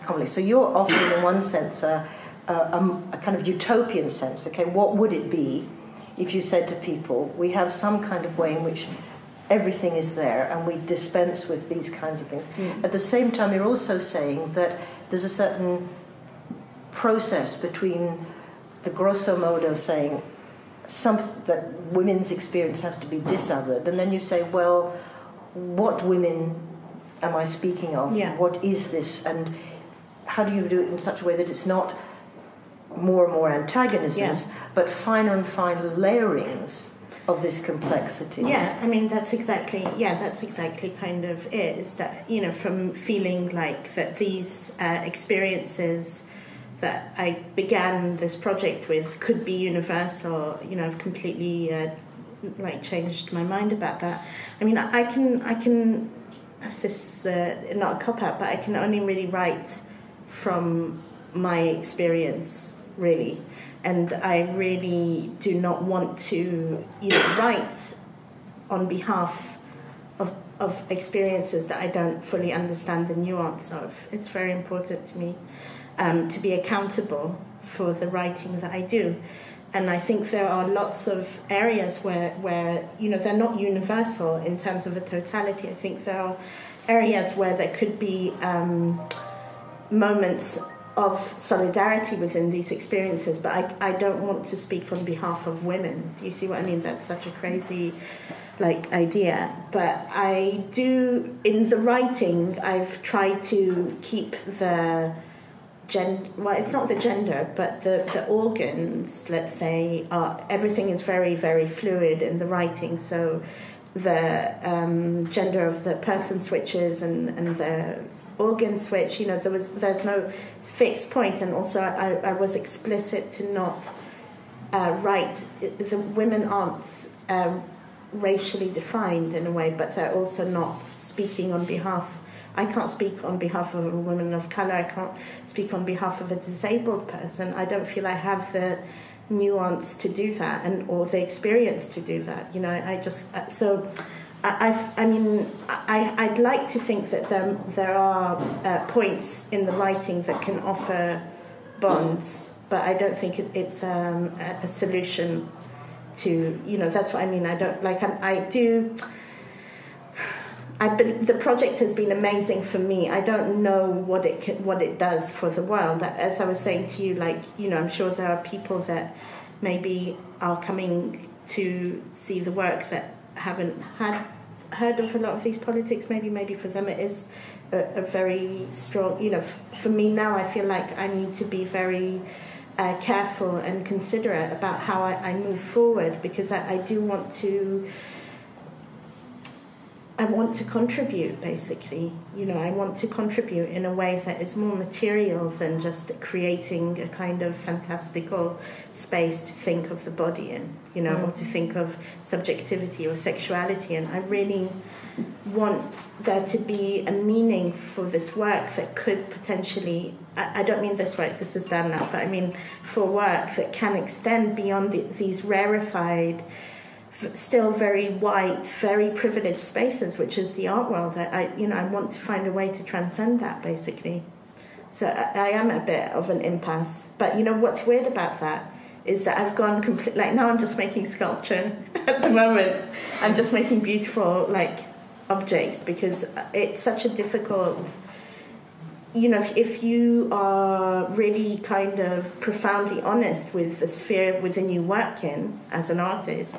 conflict? So you're offering, in one sense, a, a, a, a kind of utopian sense. Okay, what would it be if you said to people, we have some kind of way in which everything is there and we dispense with these kinds of things. Mm. At the same time, you're also saying that there's a certain process between the grosso modo saying some, that women's experience has to be disothered, and then you say, well, what women am I speaking of? Yeah. What is this? And how do you do it in such a way that it's not more and more antagonisms, yeah. but finer and finer layerings of this complexity. Yeah, I mean that's exactly yeah that's exactly kind of it. Is that you know from feeling like that these uh, experiences that I began this project with could be universal. You know, I've completely uh, like changed my mind about that. I mean, I can I can this uh, not a cop out, but I can only really write from my experience really and I really do not want to you know, write on behalf of, of experiences that I don't fully understand the nuance of. It's very important to me um, to be accountable for the writing that I do. And I think there are lots of areas where, where you know they're not universal in terms of a totality. I think there are areas where there could be um, moments of solidarity within these experiences, but I, I don't want to speak on behalf of women. Do you see what I mean? That's such a crazy like idea. But I do in the writing I've tried to keep the gen well it's not the gender but the, the organs let's say are everything is very very fluid in the writing so the um, gender of the person switches and, and the organ switch you know there was there's no fixed point, and also I, I was explicit to not uh, write. The women aren't um, racially defined in a way, but they're also not speaking on behalf. I can't speak on behalf of a woman of color. I can't speak on behalf of a disabled person. I don't feel I have the nuance to do that, and or the experience to do that. You know, I just uh, so. I, I mean, I, I'd like to think that there, there are uh, points in the writing that can offer bonds, but I don't think it, it's um, a, a, solution to, you know, that's what I mean. I don't, like, I, I do. I, the project has been amazing for me. I don't know what it can, what it does for the world. As I was saying to you, like you know, I'm sure there are people that maybe are coming to see the work that haven't had heard of a lot of these politics. Maybe, maybe for them it is a, a very strong. You know, f- for me now, I feel like I need to be very uh, careful and considerate about how I, I move forward because I, I do want to I want to contribute, basically. You know, I want to contribute in a way that is more material than just creating a kind of fantastical space to think of the body in, you know, mm. or to think of subjectivity or sexuality. And I really want there to be a meaning for this work that could potentially, I, I don't mean this work, this is done now, but I mean for work that can extend beyond the, these rarefied still very white, very privileged spaces, which is the art world. I, you know, I want to find a way to transcend that, basically. So I, I am a bit of an impasse. But you know what's weird about that is that I've gone complete. Like now, I'm just making sculpture at the moment. I'm just making beautiful like objects because it's such a difficult. You know, if, if you are really kind of profoundly honest with the sphere within you work in as an artist,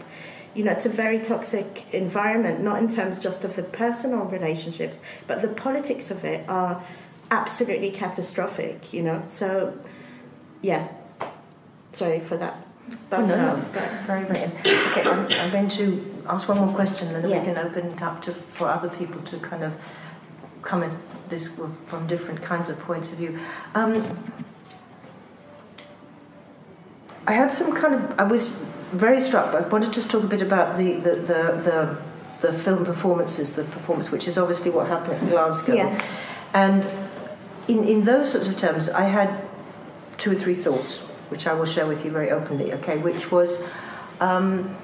you know, it's a very toxic environment, not in terms just of the personal relationships, but the politics of it are absolutely catastrophic, you know. So, yeah, sorry for that. But, oh, no, no, very, very. Okay, I'm, I'm, going to ask one more question, and then yeah. we can open it up to for other people to kind of come at this from different kinds of points of view. Um, I had some kind of. I was very struck. I wanted to talk a bit about the the, the, the, the film performances, the performance, which is obviously what happened in Glasgow. Yeah. And in, in those sorts of terms, I had two or three thoughts, which I will share with you very openly, okay, which was um,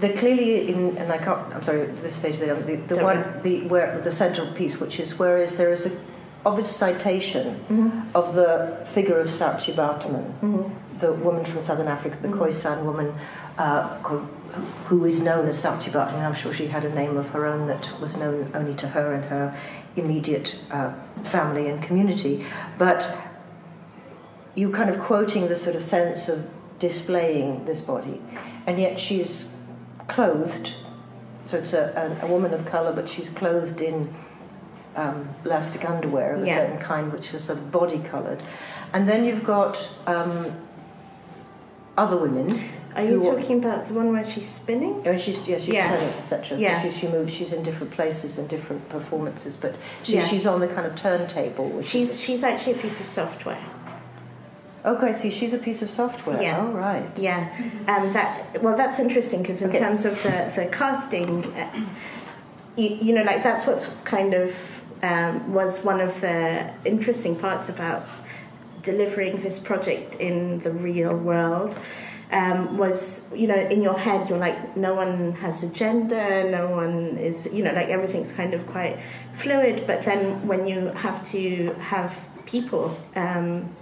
they're clearly in, and I can't, I'm sorry, at this stage, the, the, the one, the, where, the central piece, which is whereas there is a obvious citation mm-hmm. of the figure of Saartjie Baartman, mm-hmm. The woman from southern Africa, the mm-hmm. Khoisan woman uh, who is known as Saartjie Baartman. I'm sure she had a name of her own that was known only to her and her immediate uh, family and community. But you kind of quoting the sort of sense of displaying this body, and yet she's clothed. So it's a, a, a woman of colour, but she's clothed in um, elastic underwear of a yeah. certain kind, which is sort of body coloured. And then you've got um, other women. Are you talking about the one where she's spinning? Oh, she's yeah, she's yeah. turning, etc. Yeah. She, she moves. She's in different places and different performances, but she, yeah. she's on the kind of turntable. she's is, she's actually a piece of software. Okay, see, she's a piece of software. Yeah. Oh, right. Yeah, um, that well, that's interesting because in okay. terms of the the casting, uh, you, you know, like that's what's kind of um, was one of the interesting parts about delivering this project in the real world. Um, was you know in your head you're like no one has a gender no one is you know like everything's kind of quite fluid but then when you have to have people um,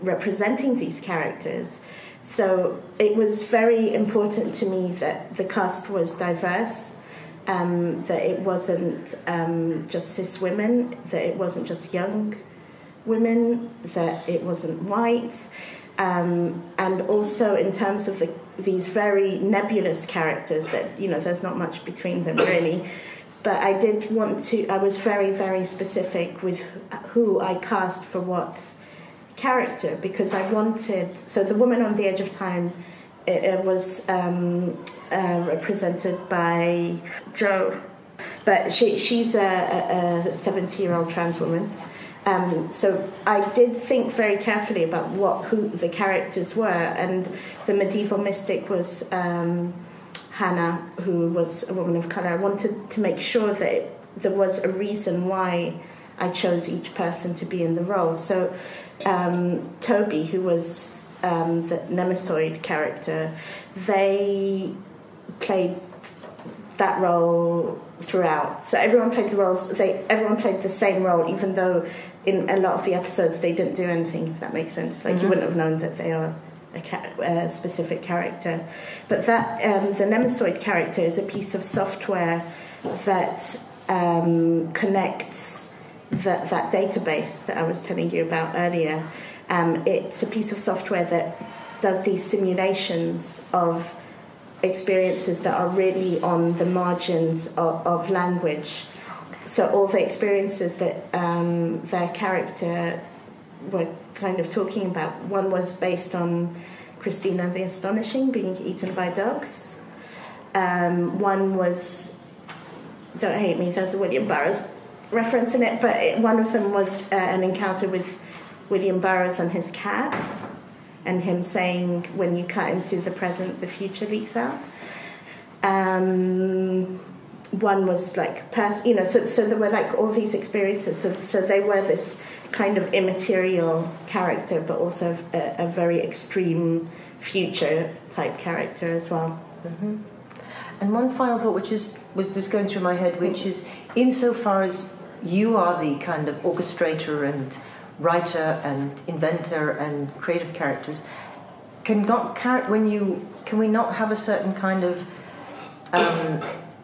representing these characters so it was very important to me that the cast was diverse um, that it wasn't um, just cis women, that it wasn't just young women, that it wasn't white, um, and also in terms of the, these very nebulous characters that you know there's not much between them really. But I did want to. I was very very specific with who I cast for what character because I wanted. So the woman on the edge of time it, it was um, uh, represented by Jo, but she, she's a 70 year old trans woman. Um, so I did think very carefully about what who the characters were, and the medieval mystic was um, Hannah, who was a woman of color. I wanted to make sure that it, there was a reason why I chose each person to be in the role. So um, Toby, who was um, the Nemesoid character, they played that role throughout. So everyone played the roles. They everyone played the same role, even though in a lot of the episodes they didn't do anything. If that makes sense, like mm-hmm. you wouldn't have known that they are a, ca- a specific character. But that um, the Nemesoid character is a piece of software that um, connects that that database that I was telling you about earlier um, it's a piece of software that does these simulations of experiences that are really on the margins of, of language. So all the experiences that um, their character were kind of talking about. One was based on Christina the Astonishing being eaten by dogs. Um, one was, don't hate me, there's a William Burroughs reference in it, but it, one of them was uh, an encounter with William Burroughs and his cats, and him saying, when you cut into the present, the future leaks out. Um, one was like, pers- you know, so, so there were like all these experiences. So, so they were this kind of immaterial character, but also a, a very extreme future type character as well. Mm-hmm. And one final thought, which is was just going through my head, which is insofar as you are the kind of orchestrator and writer and inventor and creative characters can not when you can we not have a certain kind of um,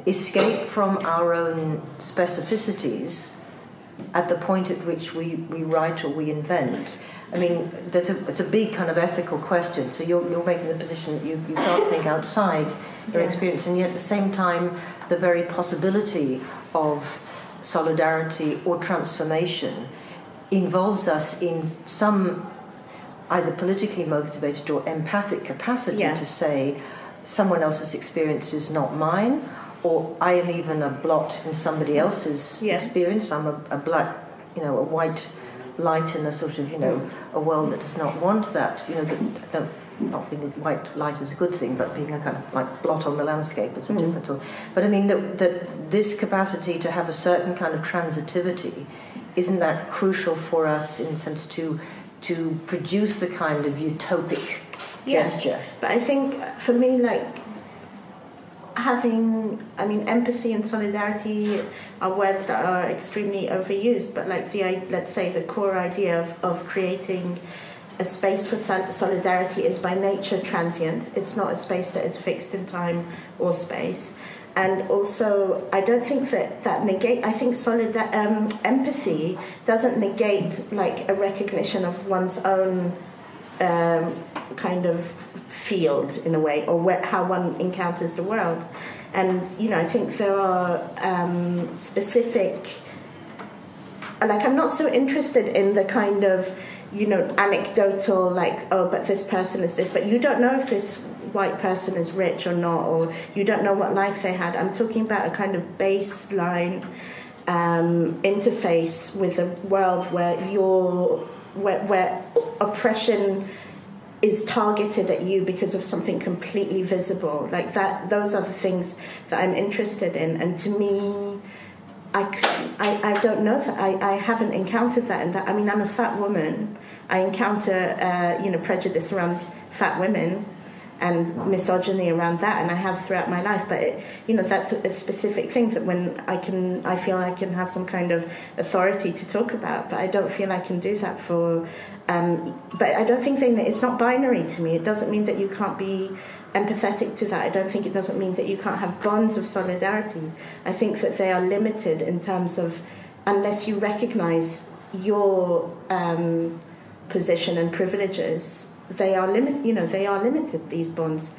escape from our own specificities at the point at which we, we write or we invent I mean, that's a, it's a big kind of ethical question. So you're, you're making the position that you, you can't think outside your yeah. experience, and yet at the same time, the very possibility of solidarity or transformation involves us in some either politically motivated or empathic capacity yeah. to say someone else's experience is not mine or I am even a blot in somebody else's yeah. experience. I'm a, a, black, you know, a white light in a sort of, you know, a world that does not want that. You know, that, no, not being a white light is a good thing, but being a kind of like blot on the landscape is a mm. different thing. But I mean that, that this capacity to have a certain kind of transitivity isn't that crucial for us in a sense to to produce the kind of utopic yeah. gesture? But I think for me, like having, I mean, empathy and solidarity are words that are extremely overused, but like the, let's say, the core idea of, of creating a space for solidarity is by nature transient. It's not a space that is fixed in time or space. And also, I don't think that that negate. I think solidar- um, empathy doesn't negate like a recognition of one's own um, kind of field in a way, or where, how one encounters the world. And you know, I think there are um, specific. Like, I'm not so interested in the kind of you know, anecdotal, like, oh, but this person is this, but you don't know if this white person is rich or not, or you don't know what life they had. I'm talking about a kind of baseline um, interface with a world where your where, where oppression is targeted at you because of something completely visible. Like that, those are the things that I'm interested in, and to me. I, I, I don't know that I, I haven't encountered that and that I mean I'm a fat woman I encounter uh, you know prejudice around fat women and misogyny around that and I have throughout my life but it, you know that's a, specific thing that when I can I feel I can have some kind of authority to talk about but I don't feel I can do that for um, but I don't think that it's not binary to me. It doesn't mean that you can't be empathetic to that. I don't think it doesn't mean that you can't have bonds of solidarity. I think that they are limited in terms of unless you recognize your um, position and privileges they are limit you know they are limited these bonds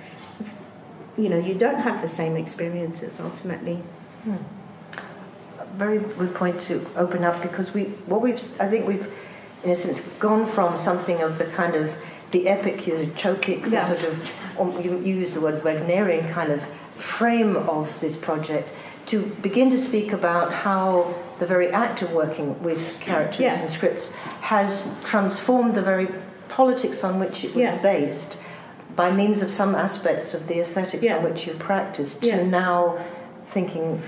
you know you don't have the same experiences ultimately hmm. very good point to open up because we what we've I think we've in a sense gone from something of the kind of the epic know, chokic the yeah. sort of you, you use the word Wagnerian kind of frame of this project to begin to speak about how the very act of working with characters yeah. and scripts has transformed the very politics on which it was yeah. based by means of some aspects of the aesthetics yeah. on which you've practiced to now thinking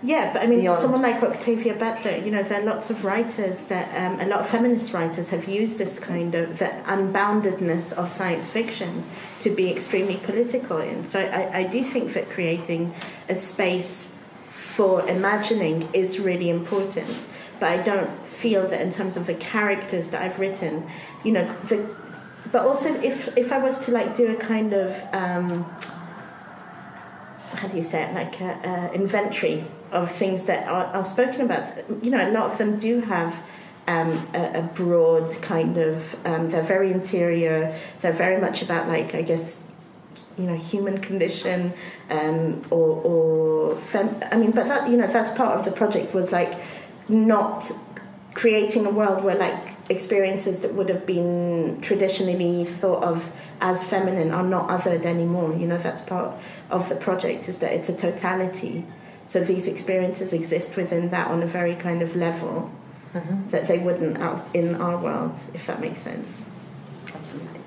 yeah, but I mean, beyond. someone like Octavia Butler, you know, there are lots of writers that, um, a lot of feminist writers have used this kind of the unboundedness of science fiction to be extremely political in. So I, I do think that creating a space for imagining is really important. But I don't feel that in terms of the characters that I've written, you know, the, but also if if I was to like do a kind of um, how do you say it, like a, a inventory of things that are, are, spoken about, you know, a lot of them do have. Um, a, a, broad kind of um, they're very interior they're very much about like i guess you know human condition um, or, or fem- I mean, but that you know that's part of the project was like not creating a world where like experiences that would have been traditionally thought of as feminine are not othered anymore. You know, that's part of the project is that it's a totality. So these experiences exist within that on a very kind of level mm-hmm. that they wouldn't out in our world, if that makes sense. Absolutely.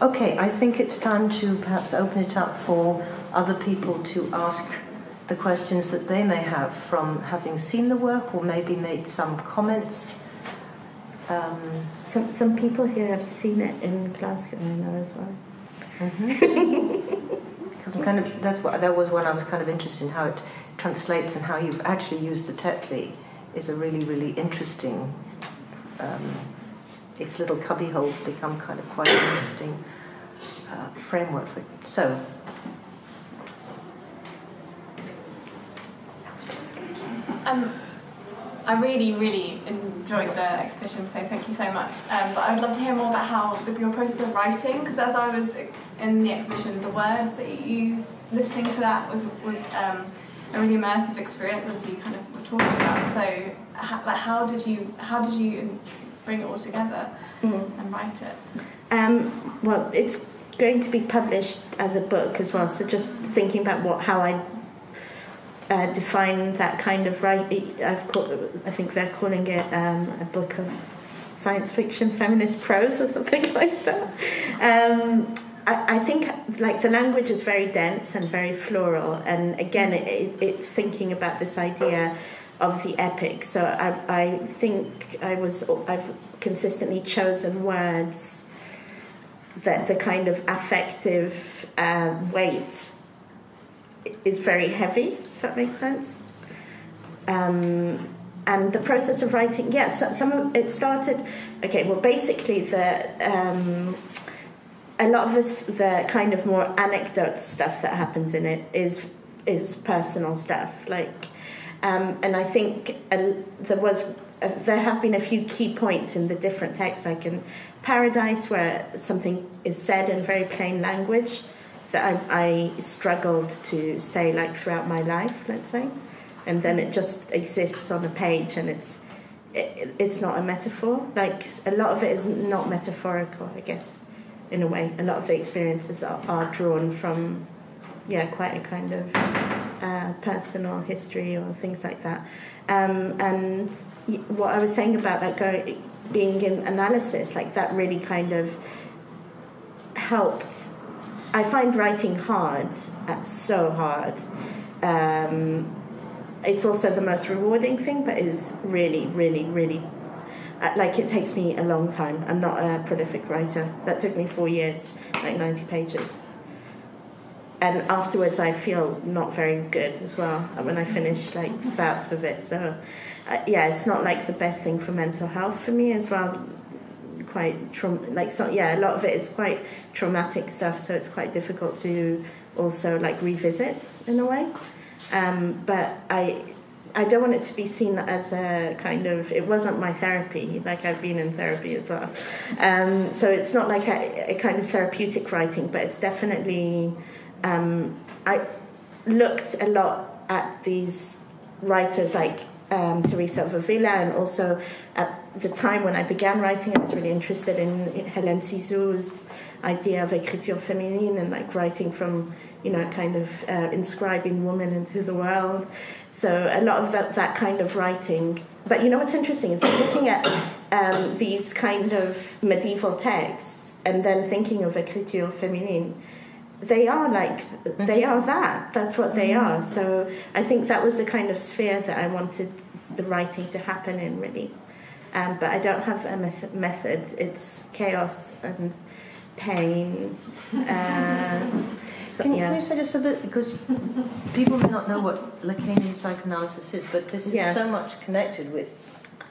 Okay, I think it's time to perhaps open it up for other people to ask the questions that they may have from having seen the work or maybe made some comments. Um, some, some people here have seen it in Glasgow, I know as well. Mm-hmm. I'm kind of that's what that was one I was kind of interested in how it translates and how you've actually used the Tetley is a really really interesting. Um, its little cubby holes become kind of quite an interesting uh, framework for it. So. Um, I really, really enjoyed the exhibition, so thank you so much. Um, but I would love to hear more about how the, your process of writing, because as I was in the exhibition, the words that you used, listening to that was was um, a really immersive experience, as you kind of were talking about. So, ha, like, how did you how did you bring it all together mm. and write it? Um, well, it's going to be published as a book as well. So just thinking about what how I uh, define that kind of writing. I've called, I think they're calling it um, a book of science fiction feminist prose or something like that. Um, I, I, think like the language is very dense and very floral, and again, it, it's thinking about this idea of the epic. So I, I think I was I've consistently chosen words that the kind of affective uh, weight is very heavy. If that makes sense. Um, and the process of writing, yeah, so, some of it started. Okay, well, basically the. Um, a lot of this, the kind of more anecdote stuff that happens in it is is personal stuff. Like, um, and I think uh, there was uh, there have been a few key points in the different texts, like in Paradise, where something is said in very plain language that I, I struggled to say like throughout my life, let's say, and then it just exists on a page and it's it, it's not a metaphor. Like a lot of it is not metaphorical, I guess in a way. A lot of the experiences are, are drawn from, yeah, quite a kind of uh, personal history or things like that. Um, and what I was saying about that going, being in analysis, like that really kind of helped. I find writing hard, uh, so hard. Um, it's also the most rewarding thing, but is really, really, really uh, like it takes me a long time. I'm not a prolific writer. That took me four years, like 90 pages. And afterwards, I feel not very good as well when I finish like bouts of it. So, uh, yeah, it's not like the best thing for mental health for me as well. Quite traum- like so, yeah, a lot of it is quite traumatic stuff. So it's quite difficult to also like revisit in a way. Um, but I I don't want it to be seen as a kind of. It wasn't my therapy. Like I've been in therapy as well, um, so it's not like a, a, kind of therapeutic writing, but it's definitely. Um, I looked a lot at these writers like um, Teresa of Avila, and also at the time when I began writing, I was really interested in Hélène Cixous's idea of écriture féminine and like writing from you know, kind of uh, inscribing woman into the world. So a lot of that, that kind of writing. But you know what's interesting is looking at um, these kind of medieval texts and then thinking of écriture féminine. They are like they are that. That's what they are. So I think that was the kind of sphere that I wanted the writing to happen in, really. Um, but I don't have a method. It's chaos and pain. Uh, so, can, yeah. can, you say just a bit because people may not know what Lacanian psychoanalysis is, but this is yeah. so much connected with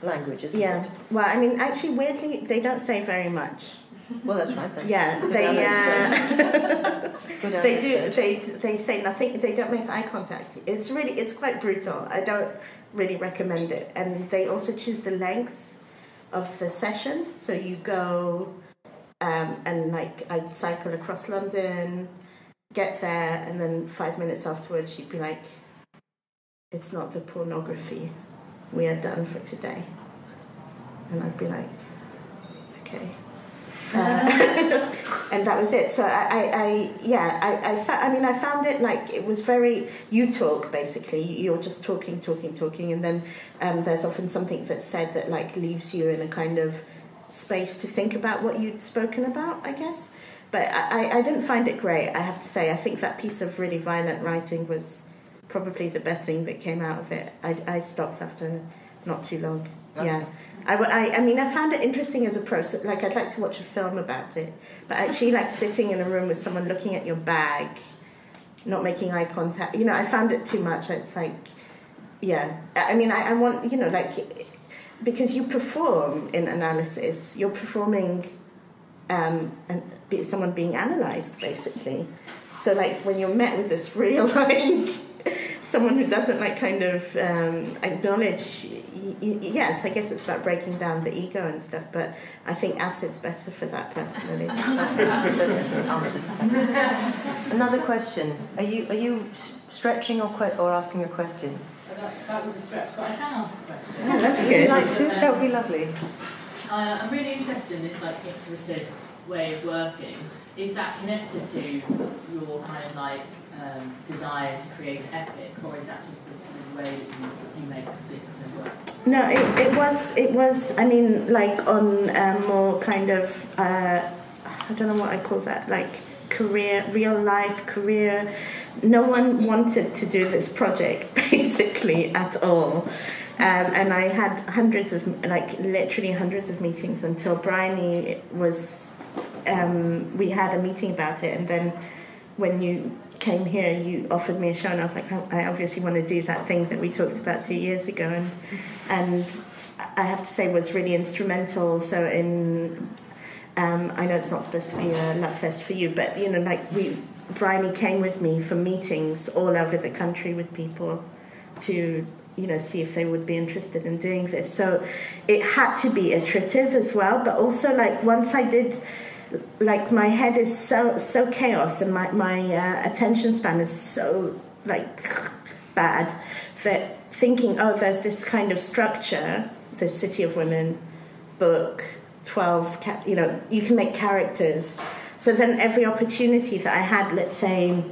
language, isn't yeah. it? Well, I mean, actually, weirdly, they don't say very much. Well, that's right. That's yeah, they uh, they do. They they say nothing. They don't make eye contact. It's really it's quite brutal. I don't really recommend it. And they also choose the length of the session. So you go um, and like I'd cycle across London get there, and then five minutes afterwards, she'd be like, It's not the pornography. We are done for today. And I'd be like, Okay. And that was it. So I, I, I yeah, I, I, fa- I mean, I found it like it was very you talk basically. You're just talking, talking, talking, and then um, there's often something that's said that like leaves you in a kind of space to think about what you'd spoken about. I guess. But I, I didn't find it great, I have to say. I think that piece of really violent writing was probably the best thing that came out of it. I, I stopped after not too long. Okay. Yeah. I, I, I mean, I found it interesting as a process. Like, I'd like to watch a film about it. But actually, like, sitting in a room with someone looking at your bag, not making eye contact, you know, I found it too much. It's like, yeah. I mean, I, I want, you know, like, because you perform in analysis, you're performing um, and someone being analysed, basically. So, like, when you're met with this real, like, someone who doesn't, like, kind of um, acknowledge, y- y- yes, I guess it's about breaking down the ego and stuff, but I think acid's better for that, personally. Another question. Are you, are you stretching or, que- or asking a question? That, that, was a stretch, but I can ask a question. Yeah, that's good. Would you like to? That would be lovely. Uh, I'm really interested in this like iterative way of working. Is that connected to your kind of like um, desire to create an epic, or is that just the, the way that you, you make this kind of work? No, it, it was it was. I mean, like on um, more kind of uh, I don't know what I call that, like career, real life career. No one wanted to do this project basically at all. Um, and I had hundreds of, like literally hundreds of meetings until Bryony was, um, we had a meeting about it. And then when you came here, and you offered me a show, and I was like, I obviously want to do that thing that we talked about two years ago, and and I have to say was really instrumental. So in, um, I know it's not supposed to be a love fest for you, but you know, like we, Bryony came with me for meetings all over the country with people to you know see if they would be interested in doing this. So it had to be iterative as well, but also like once I did like my head is so so chaos and my my uh, attention span is so like bad that thinking oh there's this kind of structure the city of women book 12 you know you can make characters. So then every opportunity that i had let's say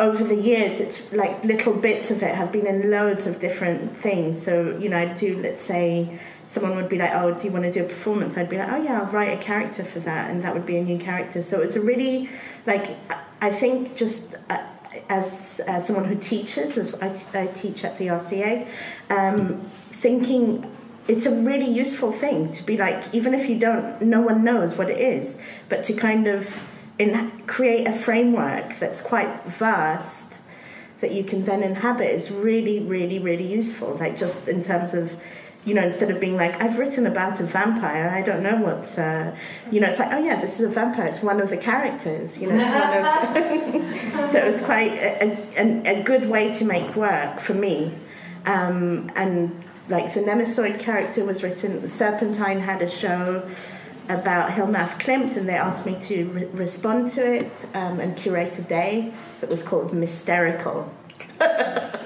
over the years it's like little bits of it have been in loads of different things. So you know i do let's say someone would be like, "Oh, do you want to do a performance?" I'd be like, "Oh yeah, I'll write a character for that," and that would be a new character. So it's a really like I think just. Uh, as, as someone who teaches, as I, I teach at the RCA, um, thinking it's a really useful thing to be like, even if you don't, no one knows what it is, but to kind of in, create a framework that's quite vast that you can then inhabit is really, really, really useful. Like just in terms of you know, instead of being like, I've written about a vampire, I don't know what, uh, you know, it's like, oh yeah, this is a vampire, it's one of the characters, you know, of, so it was quite a, a, a, good way to make work for me. Um, and like the Nemesoid character was written, Serpentine had a show about Hilma af Klint, and they asked me to re- respond to it um, and curate a day that was called Mysterical.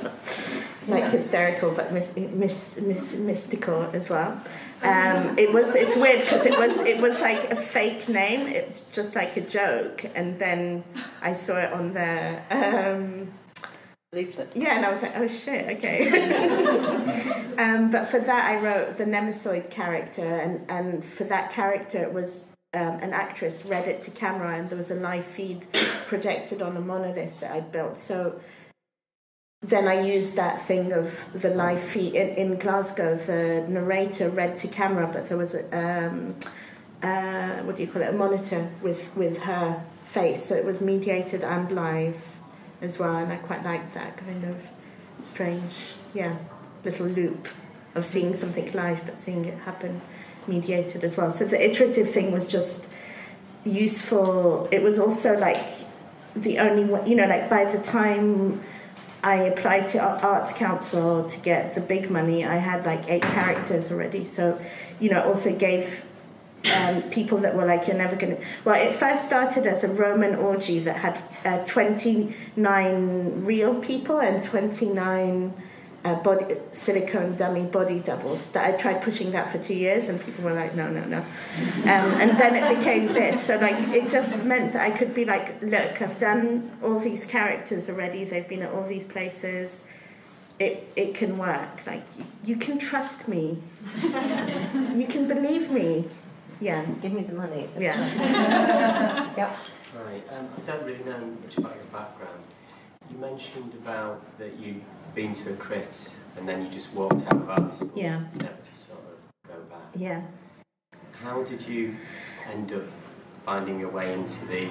like hysterical but mis- mis- mis- mystical as well. Um, it was it's weird because it was it was like a fake name, it, just like a joke, and then I saw it on there. Um, leaflet. Yeah, and I was like, oh shit, okay. um, but for that, I wrote the Nemesoid character, and, and for that character, it was um, an actress read it to camera, and there was a live feed projected on a monolith that I'd built. So then I used that thing of the live feed in, in Glasgow. The narrator read to camera, but there was a um, uh, what do you call it? A monitor with with her face, so it was mediated and live as well. And I quite liked that kind of strange, yeah, little loop of seeing something live, but seeing it happen mediated as well. So the iterative thing was just useful. It was also like the only one, you know, like by the time I applied to Arts Council to get the big money. I had like eight characters already, so you know, also gave um, people that were like, "You're never gonna." Well, it first started as a Roman orgy that had uh, 29 real people and 29 uh, body silicone dummy body doubles that I tried pushing that for two years and people were like no no no. Um, and then it became this. So like it just meant that I could be like look I've done all these characters already. They've been at all these places. It it can work. Like you can trust me. You can believe me. Yeah. Give me the money. That's yeah. right. yep. Right um, I don't really know much about your background. You mentioned about that you been to a crit and then you just walked out of art school, yeah. never to sort of go back. Yeah. How did you end up finding your way into the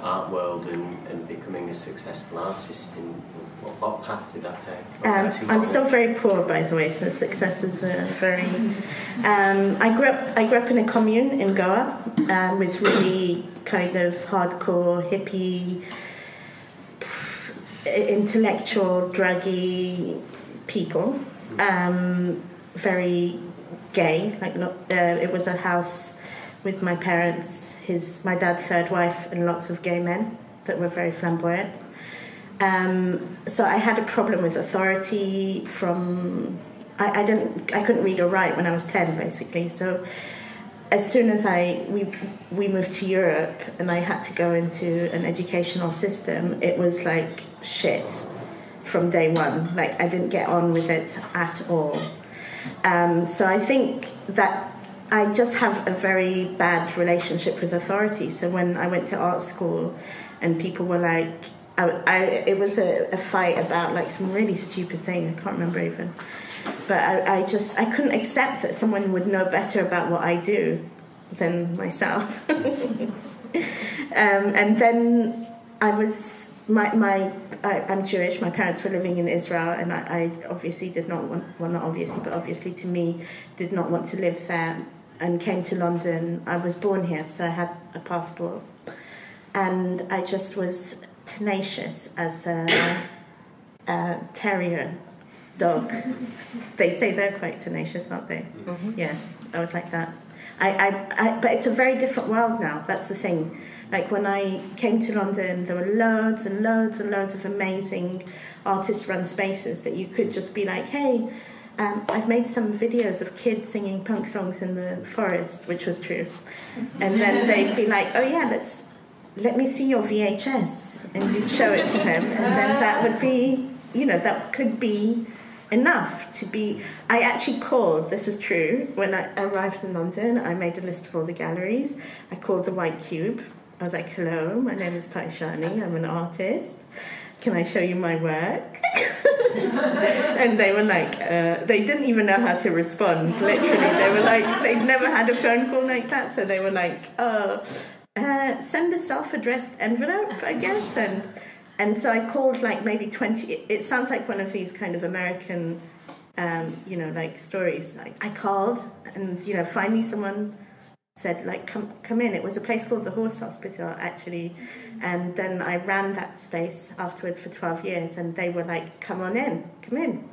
art world and, and becoming a successful artist? In, what, what path did that take? Um, I'm still very poor, by the way, so success is very. Um, I grew up. I grew up in a commune in Goa um, with really kind of hardcore hippie intellectual, druggy people, um, very gay. Like not, uh, it was a house with my parents, his my dad's third wife, and lots of gay men that were very flamboyant. Um, so I had a problem with authority from. I, I didn't. I couldn't read or write when I was ten, basically. So as soon as I we we moved to Europe and I had to go into an educational system, it was like shit from day one. Like I didn't get on with it at all. Um, so I think that I just have a very bad relationship with authority. So when I went to art school, and people were like, I, I it was a, a fight about like some really stupid thing. I can't remember even but I, I, just I couldn't accept that someone would know better about what I do than myself. um, and then I was my, my I, I'm Jewish. My parents were living in Israel, and I, I obviously did not want, well, not obviously, but obviously to me, did not want to live there and came to London. I was born here, so I had a passport. And I just was tenacious as a, a terrier dog. they say they're quite tenacious, aren't they? Mhm. Yeah, I was like that. I, I, I, but it's a very different world now. That's the thing. Like when I came to London, there were loads and loads and loads of amazing artist-run spaces that you could just be like, hey, um, I've made some videos of kids singing punk songs in the forest, which was true. And then they'd be like, oh yeah, let's let me see your VHS, and you'd show it to them, and then that would be, you know, that could be enough to be. I actually called. This is true. When I arrived in London, I made a list of all the galleries. I called the White Cube. I was like, "Hello, my name is Tai Shani. I'm an artist. Can I show you my work?" and they were like, uh, they didn't even know how to respond. Literally, they were like, they'd never had a phone call like that, so they were like, "Oh." Uh, send a self-addressed envelope, I guess, and and so I called like maybe twenty. It, it sounds like one of these kind of American, um, you know, like stories. Like I called, and you know, finally someone said like come come in. It was a place called the Horse Hospital actually, and then I ran that space afterwards for twelve years, and they were like, come on in, come in,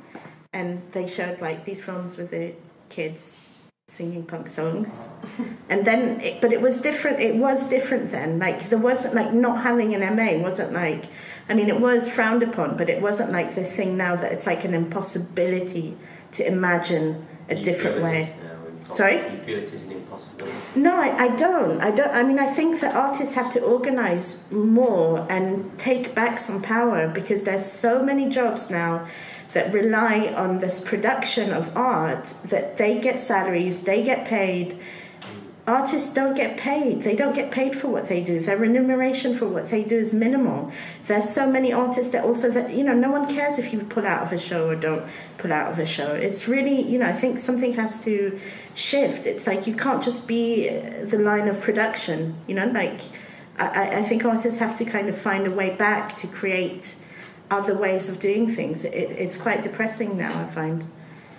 and they showed like these films with the kids singing punk songs and then it, but it was different it was different then like there wasn't like not having an ma wasn't like i mean it was frowned upon but it wasn't like the thing now that it's like an impossibility to imagine a You different way is now impossible- Sorry? You feel it is an impossibility. no, I, I don't. I don't. I mean, I think that artists have to organize more and take back some power because there's so many jobs now that rely on this production of art that they get salaries, they get paid. Artists don't get paid. They don't get paid for what they do. Their remuneration for what they do is minimal. There's so many artists that also that you know no one cares if you pull out of a show or don't pull out of a show. It's really you know I think something has to shift. It's like you can't just be uh, the line of production. You know, like I, I- think artists have to kind of find a way back to create other ways of doing things. It, it's quite depressing now. I find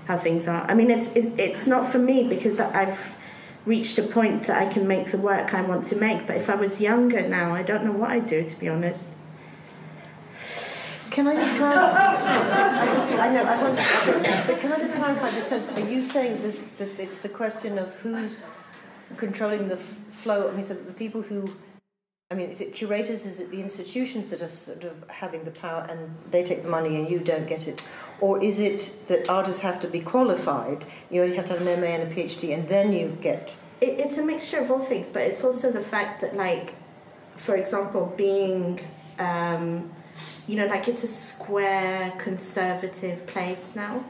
how things are. I mean, it's it's, it's not for me because I've reached a point that I can make the work I want to make. But if I was younger now, I don't know what I'd do. To be honest. Can I just clarify? I, just, I know I want to, but can I just clarify the sense? Are you saying this, that it's the question of who's controlling the f- flow? I mean, so the people who, I mean, is it curators? Is it the institutions that are sort of having the power and they take the money and you don't get it? Or is it that artists have to be qualified? You only have to have an MA and a PhD, and then you get. It, it's a mixture of all things, but it's also the fact that, like, for example, being, um, you know, like it's a square, conservative place now.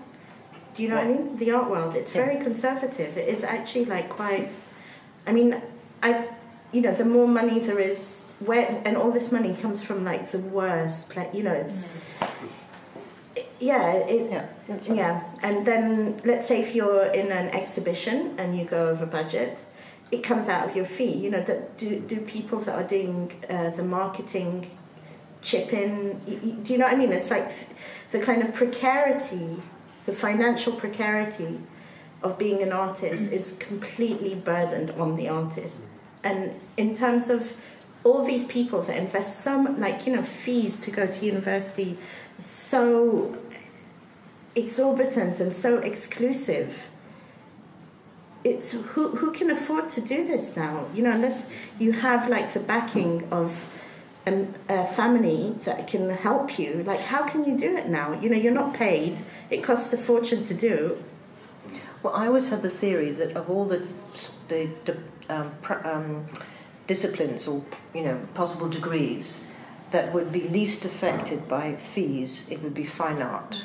Do you know what I mean? The art world, it's Yeah. very conservative. It is actually like quite. I mean, I, you know, the more money there is, where and all this money comes from like the worst place. You know, it's. Yeah, it, Yeah, right. yeah, and then let's say if you're in an exhibition and you go over budget, it comes out of your fee. You know, that do do people that are doing uh, the marketing chip in? Do you know what I mean? It's like the kind of precarity, the financial precarity of being an artist is completely burdened on the artist. And in terms of all these people that invest so much, like you know, fees to go to university, so exorbitant and so exclusive. It's who who can afford to do this now? You know, unless you have like the backing of an, a family that can help you. Like, how can you do it now? You know, you're not paid. It costs a fortune to do. Well, I always had the theory that of all the the, the um, um, disciplines or you know possible degrees that would be least affected by fees, it would be fine art.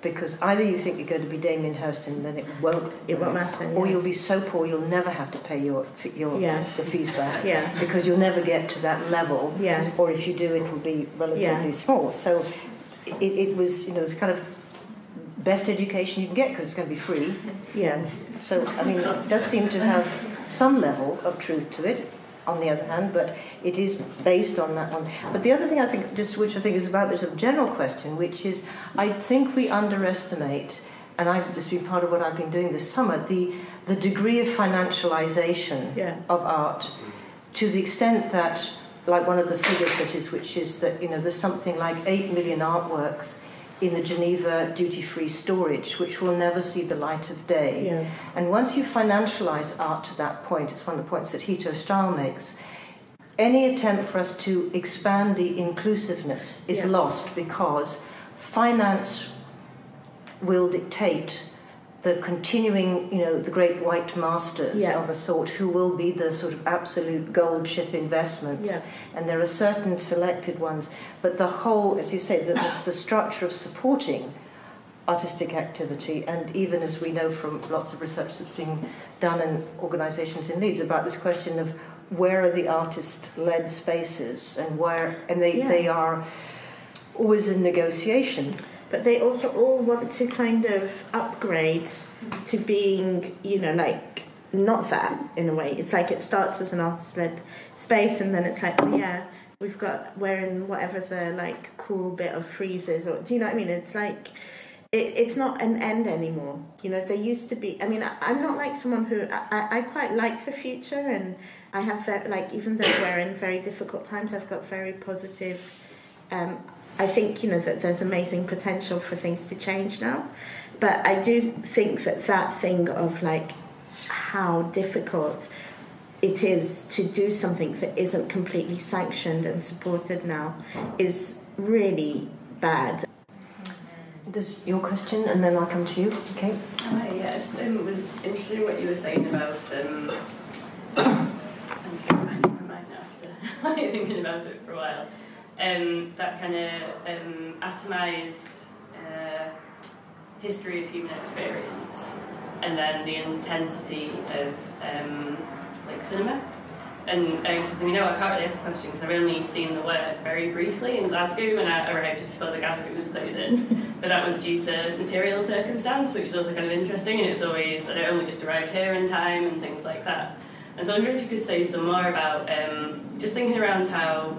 Because either you think you're going to be Damien Hirst and then it won't, It won't matter. or yeah. you'll be so poor you'll never have to pay your your Yeah. the fees back Yeah. because you'll never get to that level. Yeah. Or if you do, it'll be relatively small. So it, it was you know it's kind of best education you can get because it's going to be free. Yeah. So, I mean, it does seem to have some level of truth to it. On the other hand, but it is based on that one. But the other thing I think, just which I think is about this general question, which is I think we underestimate, and I've just been part of what I've been doing this summer, the the degree of financialization Yeah. of art, to the extent that, like one of the figures that is, which is that you know there's something like eight million artworks in the Geneva duty free storage, which will never see the light of day. Yeah. And once you financialize art to that point, it's one of the points that Hito Steyerl makes, any attempt for us to expand the inclusiveness is Yeah. lost because finance will dictate the continuing, you know, the great white masters Yeah. of a sort who will be the sort of absolute gold ship investments. Yeah. And there are certain selected ones. But the whole, as you say, the, the, structure of supporting artistic activity, and even as we know from lots of research that's being done in organisations in Leeds about this question of where are the artist-led spaces and where, and they, Yeah. they are always in negotiation. But they also all want to kind of upgrade to being, you know, like not that in a way. It's like it starts as an artist-led space, and then it's like, oh yeah, we've got we're in whatever the like cool bit of Frieze's, or do you know what I mean? It's like it, it's not an end anymore. You know, there used to be. I mean, I, I'm not like someone who I, I, I quite like the future, and I have very, like even though we're in very difficult times, I've got very positive. Um, I think you know that there's amazing potential for things to change now, but I do think that that thing of like how difficult it is to do something that isn't completely sanctioned and supported now is really bad. This your question, and then I'll come to you. Okay. Hi, yes, um, it was interesting what you were saying about. Um, I'm getting my mind after thinking about it for a while. Um, that kind of um, atomized uh, history of human experience, and then the intensity of um, like cinema. And I was just thinking, no, I can't really ask a question because I've only seen the work very briefly in Glasgow when I arrived just before the gallery was closing. but that was due to material circumstance, which is also kind of interesting. And it's always, I only just arrived here in time and things like that. And so I wonder if you could say some more about um, just thinking around how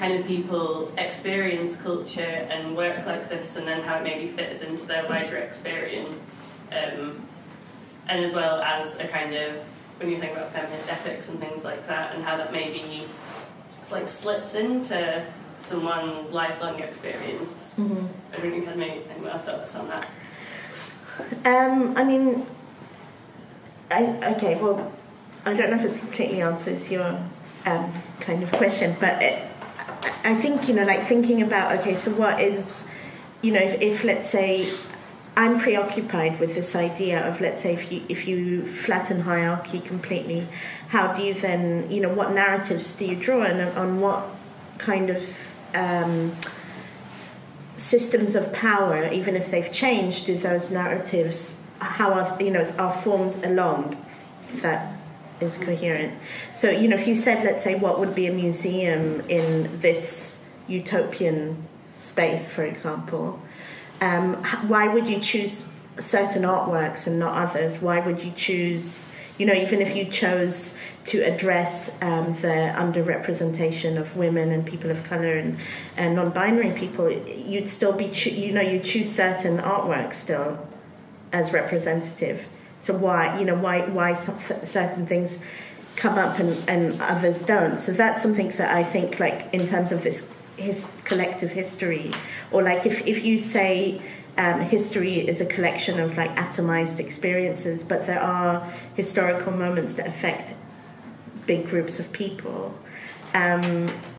kind of people experience culture and work like this and then how it maybe fits into their wider experience. Um, and as well as a kind of when you think about feminist ethics and things like that, and how that maybe it's like slips into someone's lifelong experience. Mm-hmm. I don't know if you had any, any more thoughts on that. Um, I mean, I, okay, well, I don't know if it's completely answers your um, kind of question, but it, I think, you know, like thinking about, okay, so what is, you know, if, if let's say I'm preoccupied with this idea of, let's say, if you if you flatten hierarchy completely, how do you then, you know, what narratives do you draw and on what kind of um, systems of power, even if they've changed, do those narratives how are you know are formed along? That is coherent. So you know, if you said, let's say, what would be a museum in this utopian space, for example, um, why would you choose certain artworks and not others? Why would you choose, you know, even if you chose to address um, the underrepresentation of women and people of color and, and non-binary people, you'd still be, you know, you choose certain artworks still as representative. So why, you know, why why certain things come up and, and others don't? So that's something that I think, like in terms of this his collective history, or like if if you say um, history is a collection of like atomized experiences, but there are historical moments that affect big groups of people. Um,